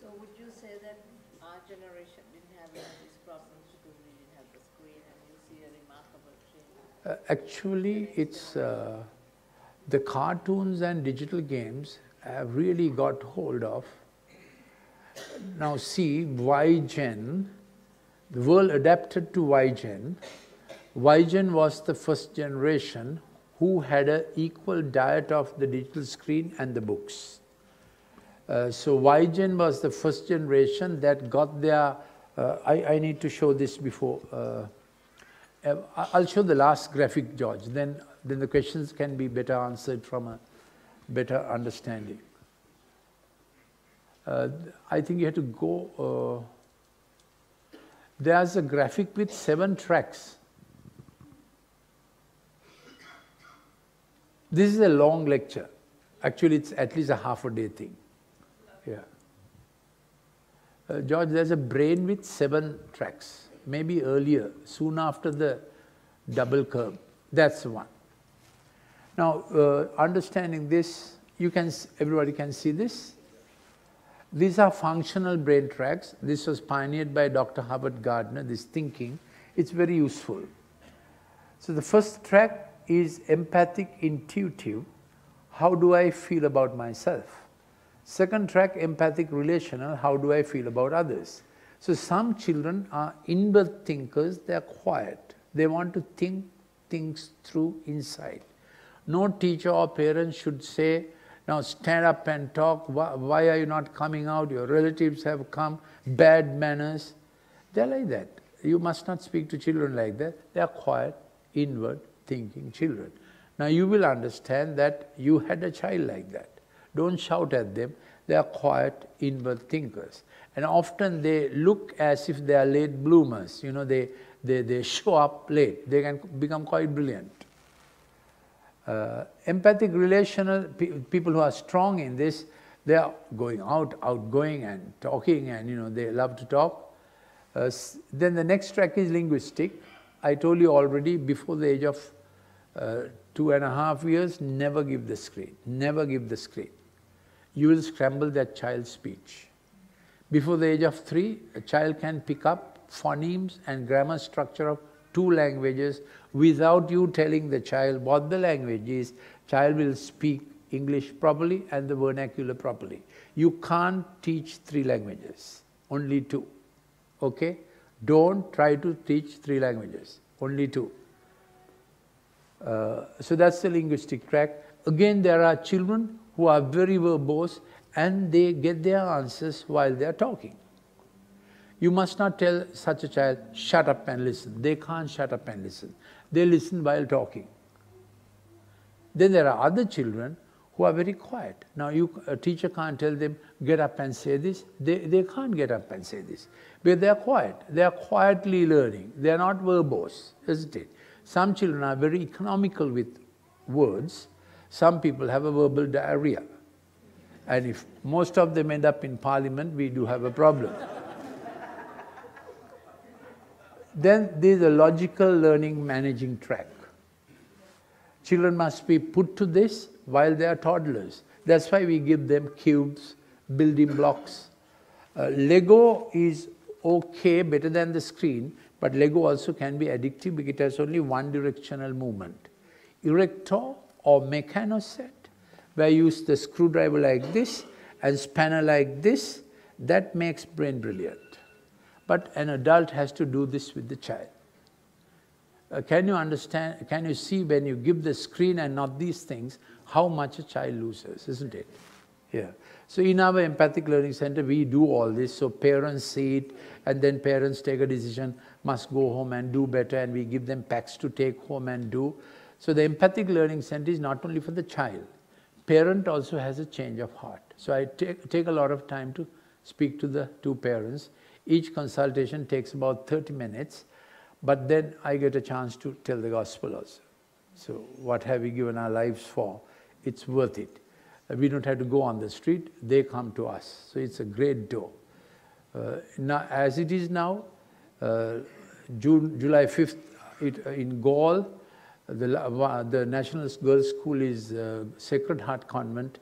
So would you say that our generation didn't have any of these problems because we didn't have the screen and you see a remarkable change? Uh, actually, it's uh, the cartoons and digital games have really got hold of now see Y-Gen, the world adapted to Y-Gen. Y-Gen was the first generation who had an equal diet of the digital screen and the books. Uh, so Y-Gen was the first generation that got their, uh, I, I need to show this before, uh, I'll show the last graphic, George, then, then the questions can be better answered from a better understanding uh, I think you have to go, uh, there's a graphic with seven tracks. This is a long lecture. Actually, it's at least a half a day thing. Yeah. Uh, George, there's a brain with seven tracks, maybe earlier, soon after the double curve. That's one. Now, uh, understanding this, you can, everybody can see this. These are functional brain tracks. This was pioneered by Dr. Howard Gardner, this thinking. It's very useful. So the first track is empathic intuitive. How do I feel about myself? Second track, empathic relational. How do I feel about others? So some children are inward thinkers, they are quiet. They want to think things through inside. No teacher or parent should say, now stand up and talk. Why are you not coming out? Your relatives have come. Bad manners. They're like that. You must not speak to children like that. They are quiet. inward thinking children. Now you will understand that you had a child like that. Don't shout at them. They are quiet, inward thinkers. And often they look as if they are late bloomers. You know, they, they, they show up late. They can become quite brilliant. Uh, empathic relational pe people who are strong in this, they are going out, outgoing and talking and you know, they love to talk. Uh, then the next track is linguistic. I told you already before the age of uh, two and a half years, never give the screen, never give the screen. You will scramble that child's speech. Before the age of three, a child can pick up phonemes and grammar structure of two languages without you telling the child what the language is. Child will speak English properly and the vernacular properly. You can't teach three languages, only two. Okay? Don't try to teach three languages, only two. Uh, so that's the linguistic track. Again, there are children who are very verbose and they get their answers while they are talking. You must not tell such a child, shut up and listen. They can't shut up and listen. They listen while talking. Then there are other children who are very quiet. Now, you, a teacher can't tell them, get up and say this. They, they can't get up and say this. But they are quiet. They are quietly learning. They are not verbose, isn't it? Some children are very economical with words. Some people have a verbal diarrhea. And if most of them end up in parliament, we do have a problem. then there is a logical learning managing track. Children must be put to this while they are toddlers. That's why we give them cubes, building blocks. Uh, Lego is okay, better than the screen, but Lego also can be addictive because it has only one directional movement. Erector or Meccano set, where you use the screwdriver like this and spanner like this, that makes brain brilliant. But an adult has to do this with the child. Uh, can you understand, can you see when you give the screen and not these things, how much a child loses, isn't it? Yeah. So in our empathic learning center, we do all this. So parents see it, and then parents take a decision, must go home and do better, and we give them packs to take home and do. So the empathic learning center is not only for the child. Parent also has a change of heart. So I take, take a lot of time to speak to the two parents. Each consultation takes about 30 minutes, but then I get a chance to tell the gospel also. So what have we given our lives for? It's worth it. We don't have to go on the street, they come to us. So it's a great door. Uh, now, as it is now, uh, June, July 5th it, uh, in Galle, the, the National Girls' School is uh, Sacred Heart Convent.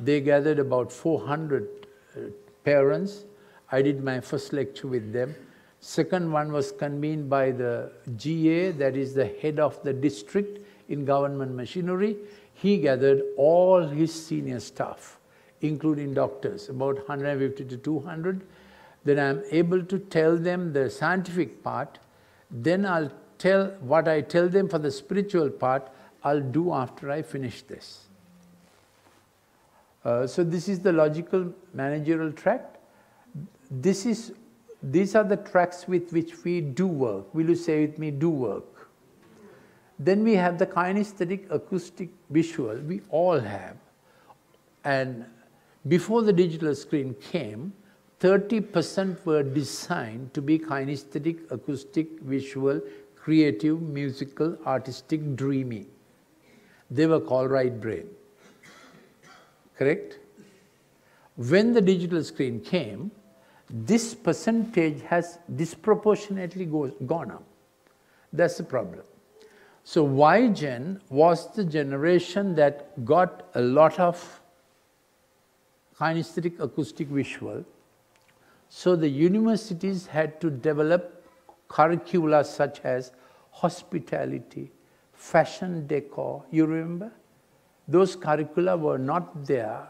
They gathered about 400 uh, parents. I did my first lecture with them. Second one was convened by the GA, that is the head of the district in government machinery. He gathered all his senior staff, including doctors, about 150 to 200. Then I'm able to tell them the scientific part. Then I'll tell what I tell them for the spiritual part, I'll do after I finish this. Uh, so this is the logical managerial tract. This is, these are the tracks with which we do work. Will you say with me, do work? Then we have the kinesthetic, acoustic, visual, we all have. And before the digital screen came, 30% were designed to be kinesthetic, acoustic, visual, creative, musical, artistic, dreamy. They were called right brain. Correct? When the digital screen came, this percentage has disproportionately gone up. That's the problem. So Y-Gen was the generation that got a lot of kinesthetic, acoustic, visual. So the universities had to develop curricula such as hospitality, fashion decor, you remember? Those curricula were not there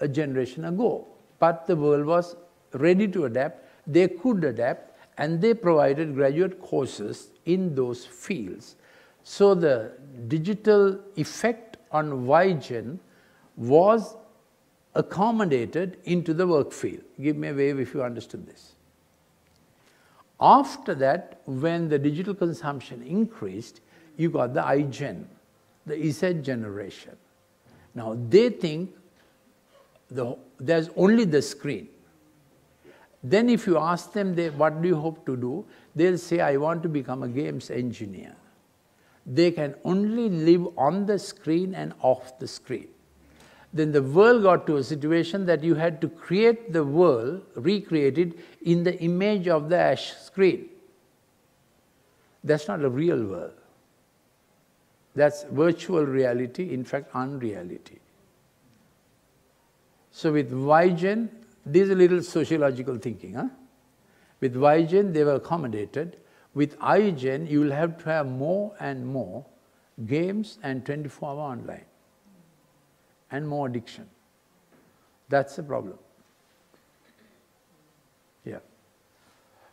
a generation ago, but the world was ready to adapt, they could adapt, and they provided graduate courses in those fields. So the digital effect on Y-Gen was accommodated into the work field. Give me a wave if you understood this. After that, when the digital consumption increased, You got the iGen, the Z generation. Now they think the, there's only the screen. Then if you ask them, they, what do you hope to do? They'll say, I want to become a games engineer. They can only live on the screen and off the screen. Then the world got to a situation that you had to create the world, recreate it in the image of the ash screen. That's not a real world. That's virtual reality, in fact, unreality. So with YGen, this is a little sociological thinking. Huh? With YGen, they were accommodated. With iGen, you will have to have more and more games and 24 hour online and more addiction. That's the problem. Yeah.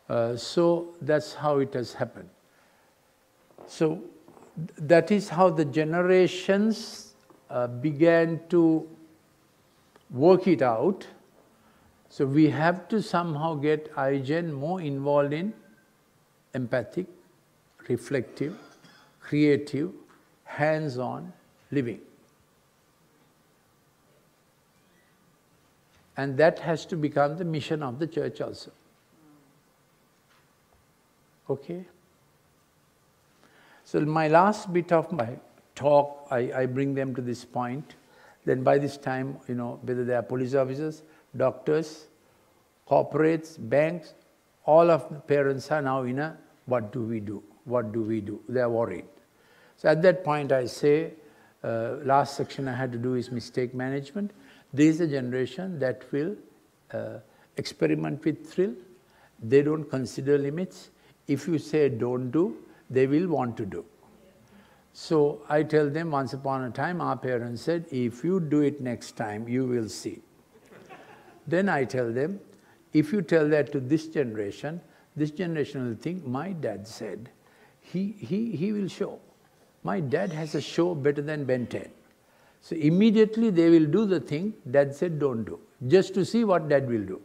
Uh, so that's how it has happened. So that is how the generations uh, began to work it out. So we have to somehow get iGen more involved in empathic, reflective, creative, hands-on living. And that has to become the mission of the church also. Okay? So my last bit of my talk, I, I bring them to this point. Then by this time, you know, whether they are police officers, doctors, corporates, banks, all of the parents are now in a what do we do? What do we do? They are worried. So at that point I say, uh, last section I had to do is mistake management. There is a generation that will uh, experiment with thrill. They don't consider limits. If you say don't do, they will want to do. So I tell them once upon a time, our parents said, if you do it next time, you will see. then I tell them, if you tell that to this generation, this generation will think, my dad said, he, he, he will show. My dad has a show better than Ben 10. So immediately they will do the thing dad said don't do, just to see what dad will do.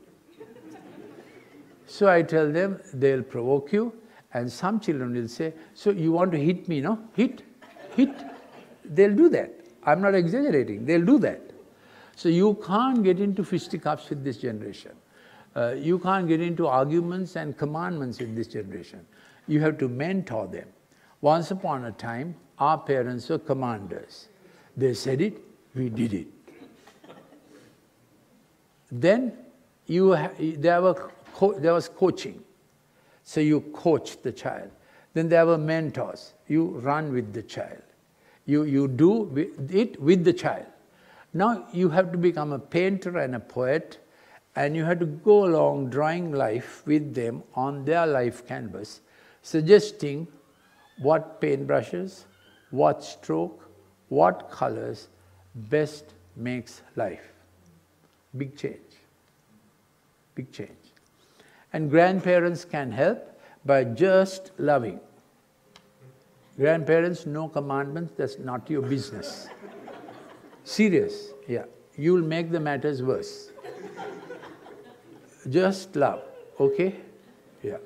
so I tell them, they'll provoke you, and some children will say, so you want to hit me, no? Hit, hit. They'll do that. I'm not exaggerating, they'll do that. So you can't get into fisticuffs with this generation. Uh, you can't get into arguments and commandments with this generation. You have to mentor them. Once upon a time, our parents were commanders. They said it, we did it. then you there, were there was coaching. So you coach the child. Then there were mentors. You run with the child. You, you do it with the child. Now you have to become a painter and a poet and you have to go along drawing life with them on their life canvas, suggesting what paintbrushes, what stroke, what colors best makes life. Big change. Big change. And grandparents can help by just loving. Grandparents, no commandments, that's not your business. Serious, yeah. You'll make the matters worse. Just love, okay? Yeah.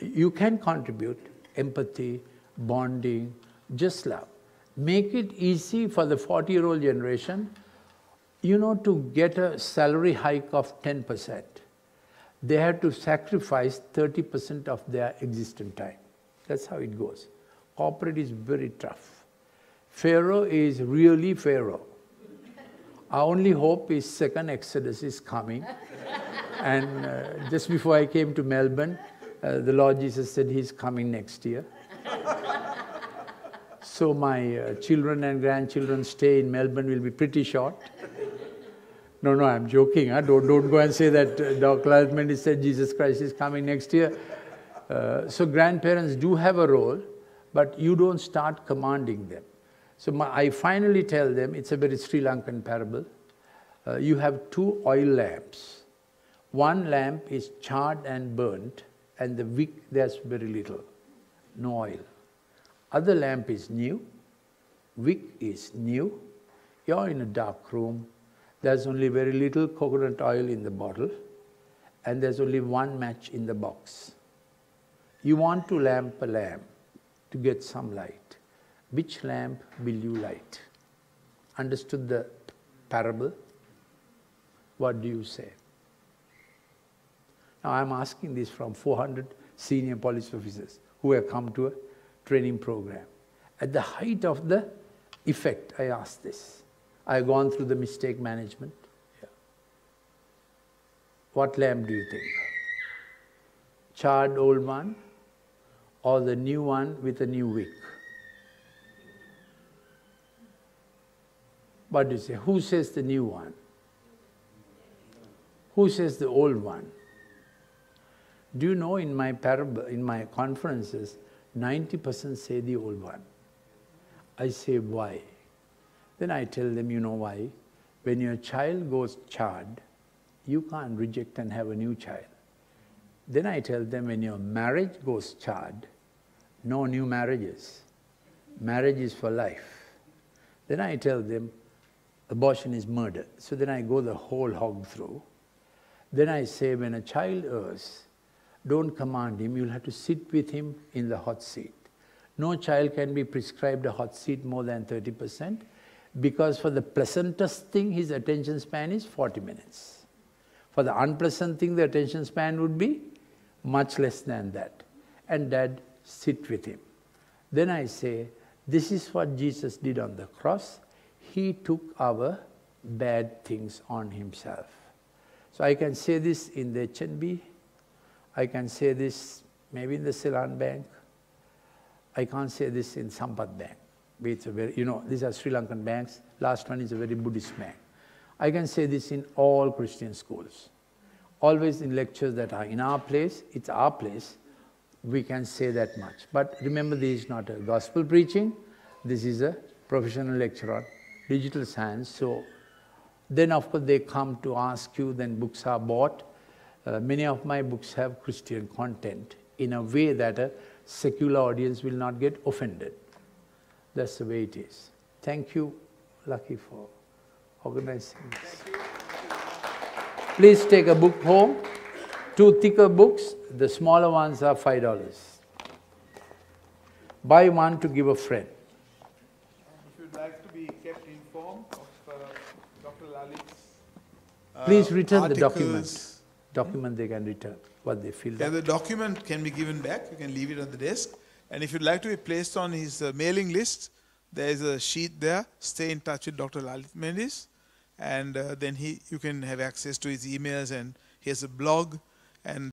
You can contribute empathy, bonding, just love. Make it easy for the 40 year old generation, you know, to get a salary hike of 10%. They have to sacrifice 30% of their existent time. That's how it goes. Corporate is very tough. Pharaoh is really Pharaoh. Our only hope is second Exodus is coming. and uh, just before I came to Melbourne, uh, the Lord Jesus said he's coming next year. So my uh, children and grandchildren stay in Melbourne will be pretty short. No, no, I'm joking. Huh? Don't, don't go and say that uh, Dr. Lalith Mendis said Jesus Christ is coming next year. Uh, so grandparents do have a role, but you don't start commanding them. So my, I finally tell them, it's a very Sri Lankan parable. Uh, you have two oil lamps. One lamp is charred and burnt, and the wick, there's very little, no oil. Other lamp is new, wick is new. You're in a dark room, there's only very little coconut oil in the bottle, and there's only one match in the box. You want to lamp a lamp to get some light. Which lamp will you light? Understood the parable? What do you say? Now I'm asking this from 400 senior police officers who have come to a training program. At the height of the effect, I ask this. I've gone through the mistake management. Yeah. What lamp do you think? Charred old one or the new one with a new wick? What do you say? Who says the new one? Who says the old one? Do you know in my parable, in my conferences, 90% say the old one. I say, why? Then I tell them, you know why? When your child goes charred, you can't reject and have a new child. Then I tell them, when your marriage goes charred, no new marriages. Marriage is for life. Then I tell them, abortion is murder. So then I go the whole hog through. Then I say, when a child errs, don't command him, you'll have to sit with him in the hot seat. No child can be prescribed a hot seat more than 30% because for the pleasantest thing, his attention span is 40 minutes. For the unpleasant thing, the attention span would be much less than that. And dad, sit with him. Then I say, this is what Jesus did on the cross. He took our bad things on himself. So I can say this in the HNB, I can say this maybe in the Ceylon Bank. I can't say this in Sampath Bank. It's a very, you know, these are Sri Lankan banks. Last one is a very Buddhist bank. I can say this in all Christian schools. Always in lectures that are in our place, it's our place, we can say that much. But remember, this is not a gospel preaching, this is a professional lecture on digital science. So then, of course, they come to ask you, then books are bought, uh, many of my books have Christian content in a way that a secular audience will not get offended. That's the way it is. Thank you, Lucky, for organizing this. Please take a book home. Two thicker books, the smaller ones are $5. Buy one to give a friend. If you'd like to be kept informed of uh, Dr. Lalith's uh, Please return the document. Document they can return, what they feel. Yeah, the document can be given back. You can leave it on the desk. And if you'd like to be placed on his uh, mailing list, there is a sheet there. Stay in touch with Dr. Lalith Mendis, and uh, then he you can have access to his emails and he has a blog and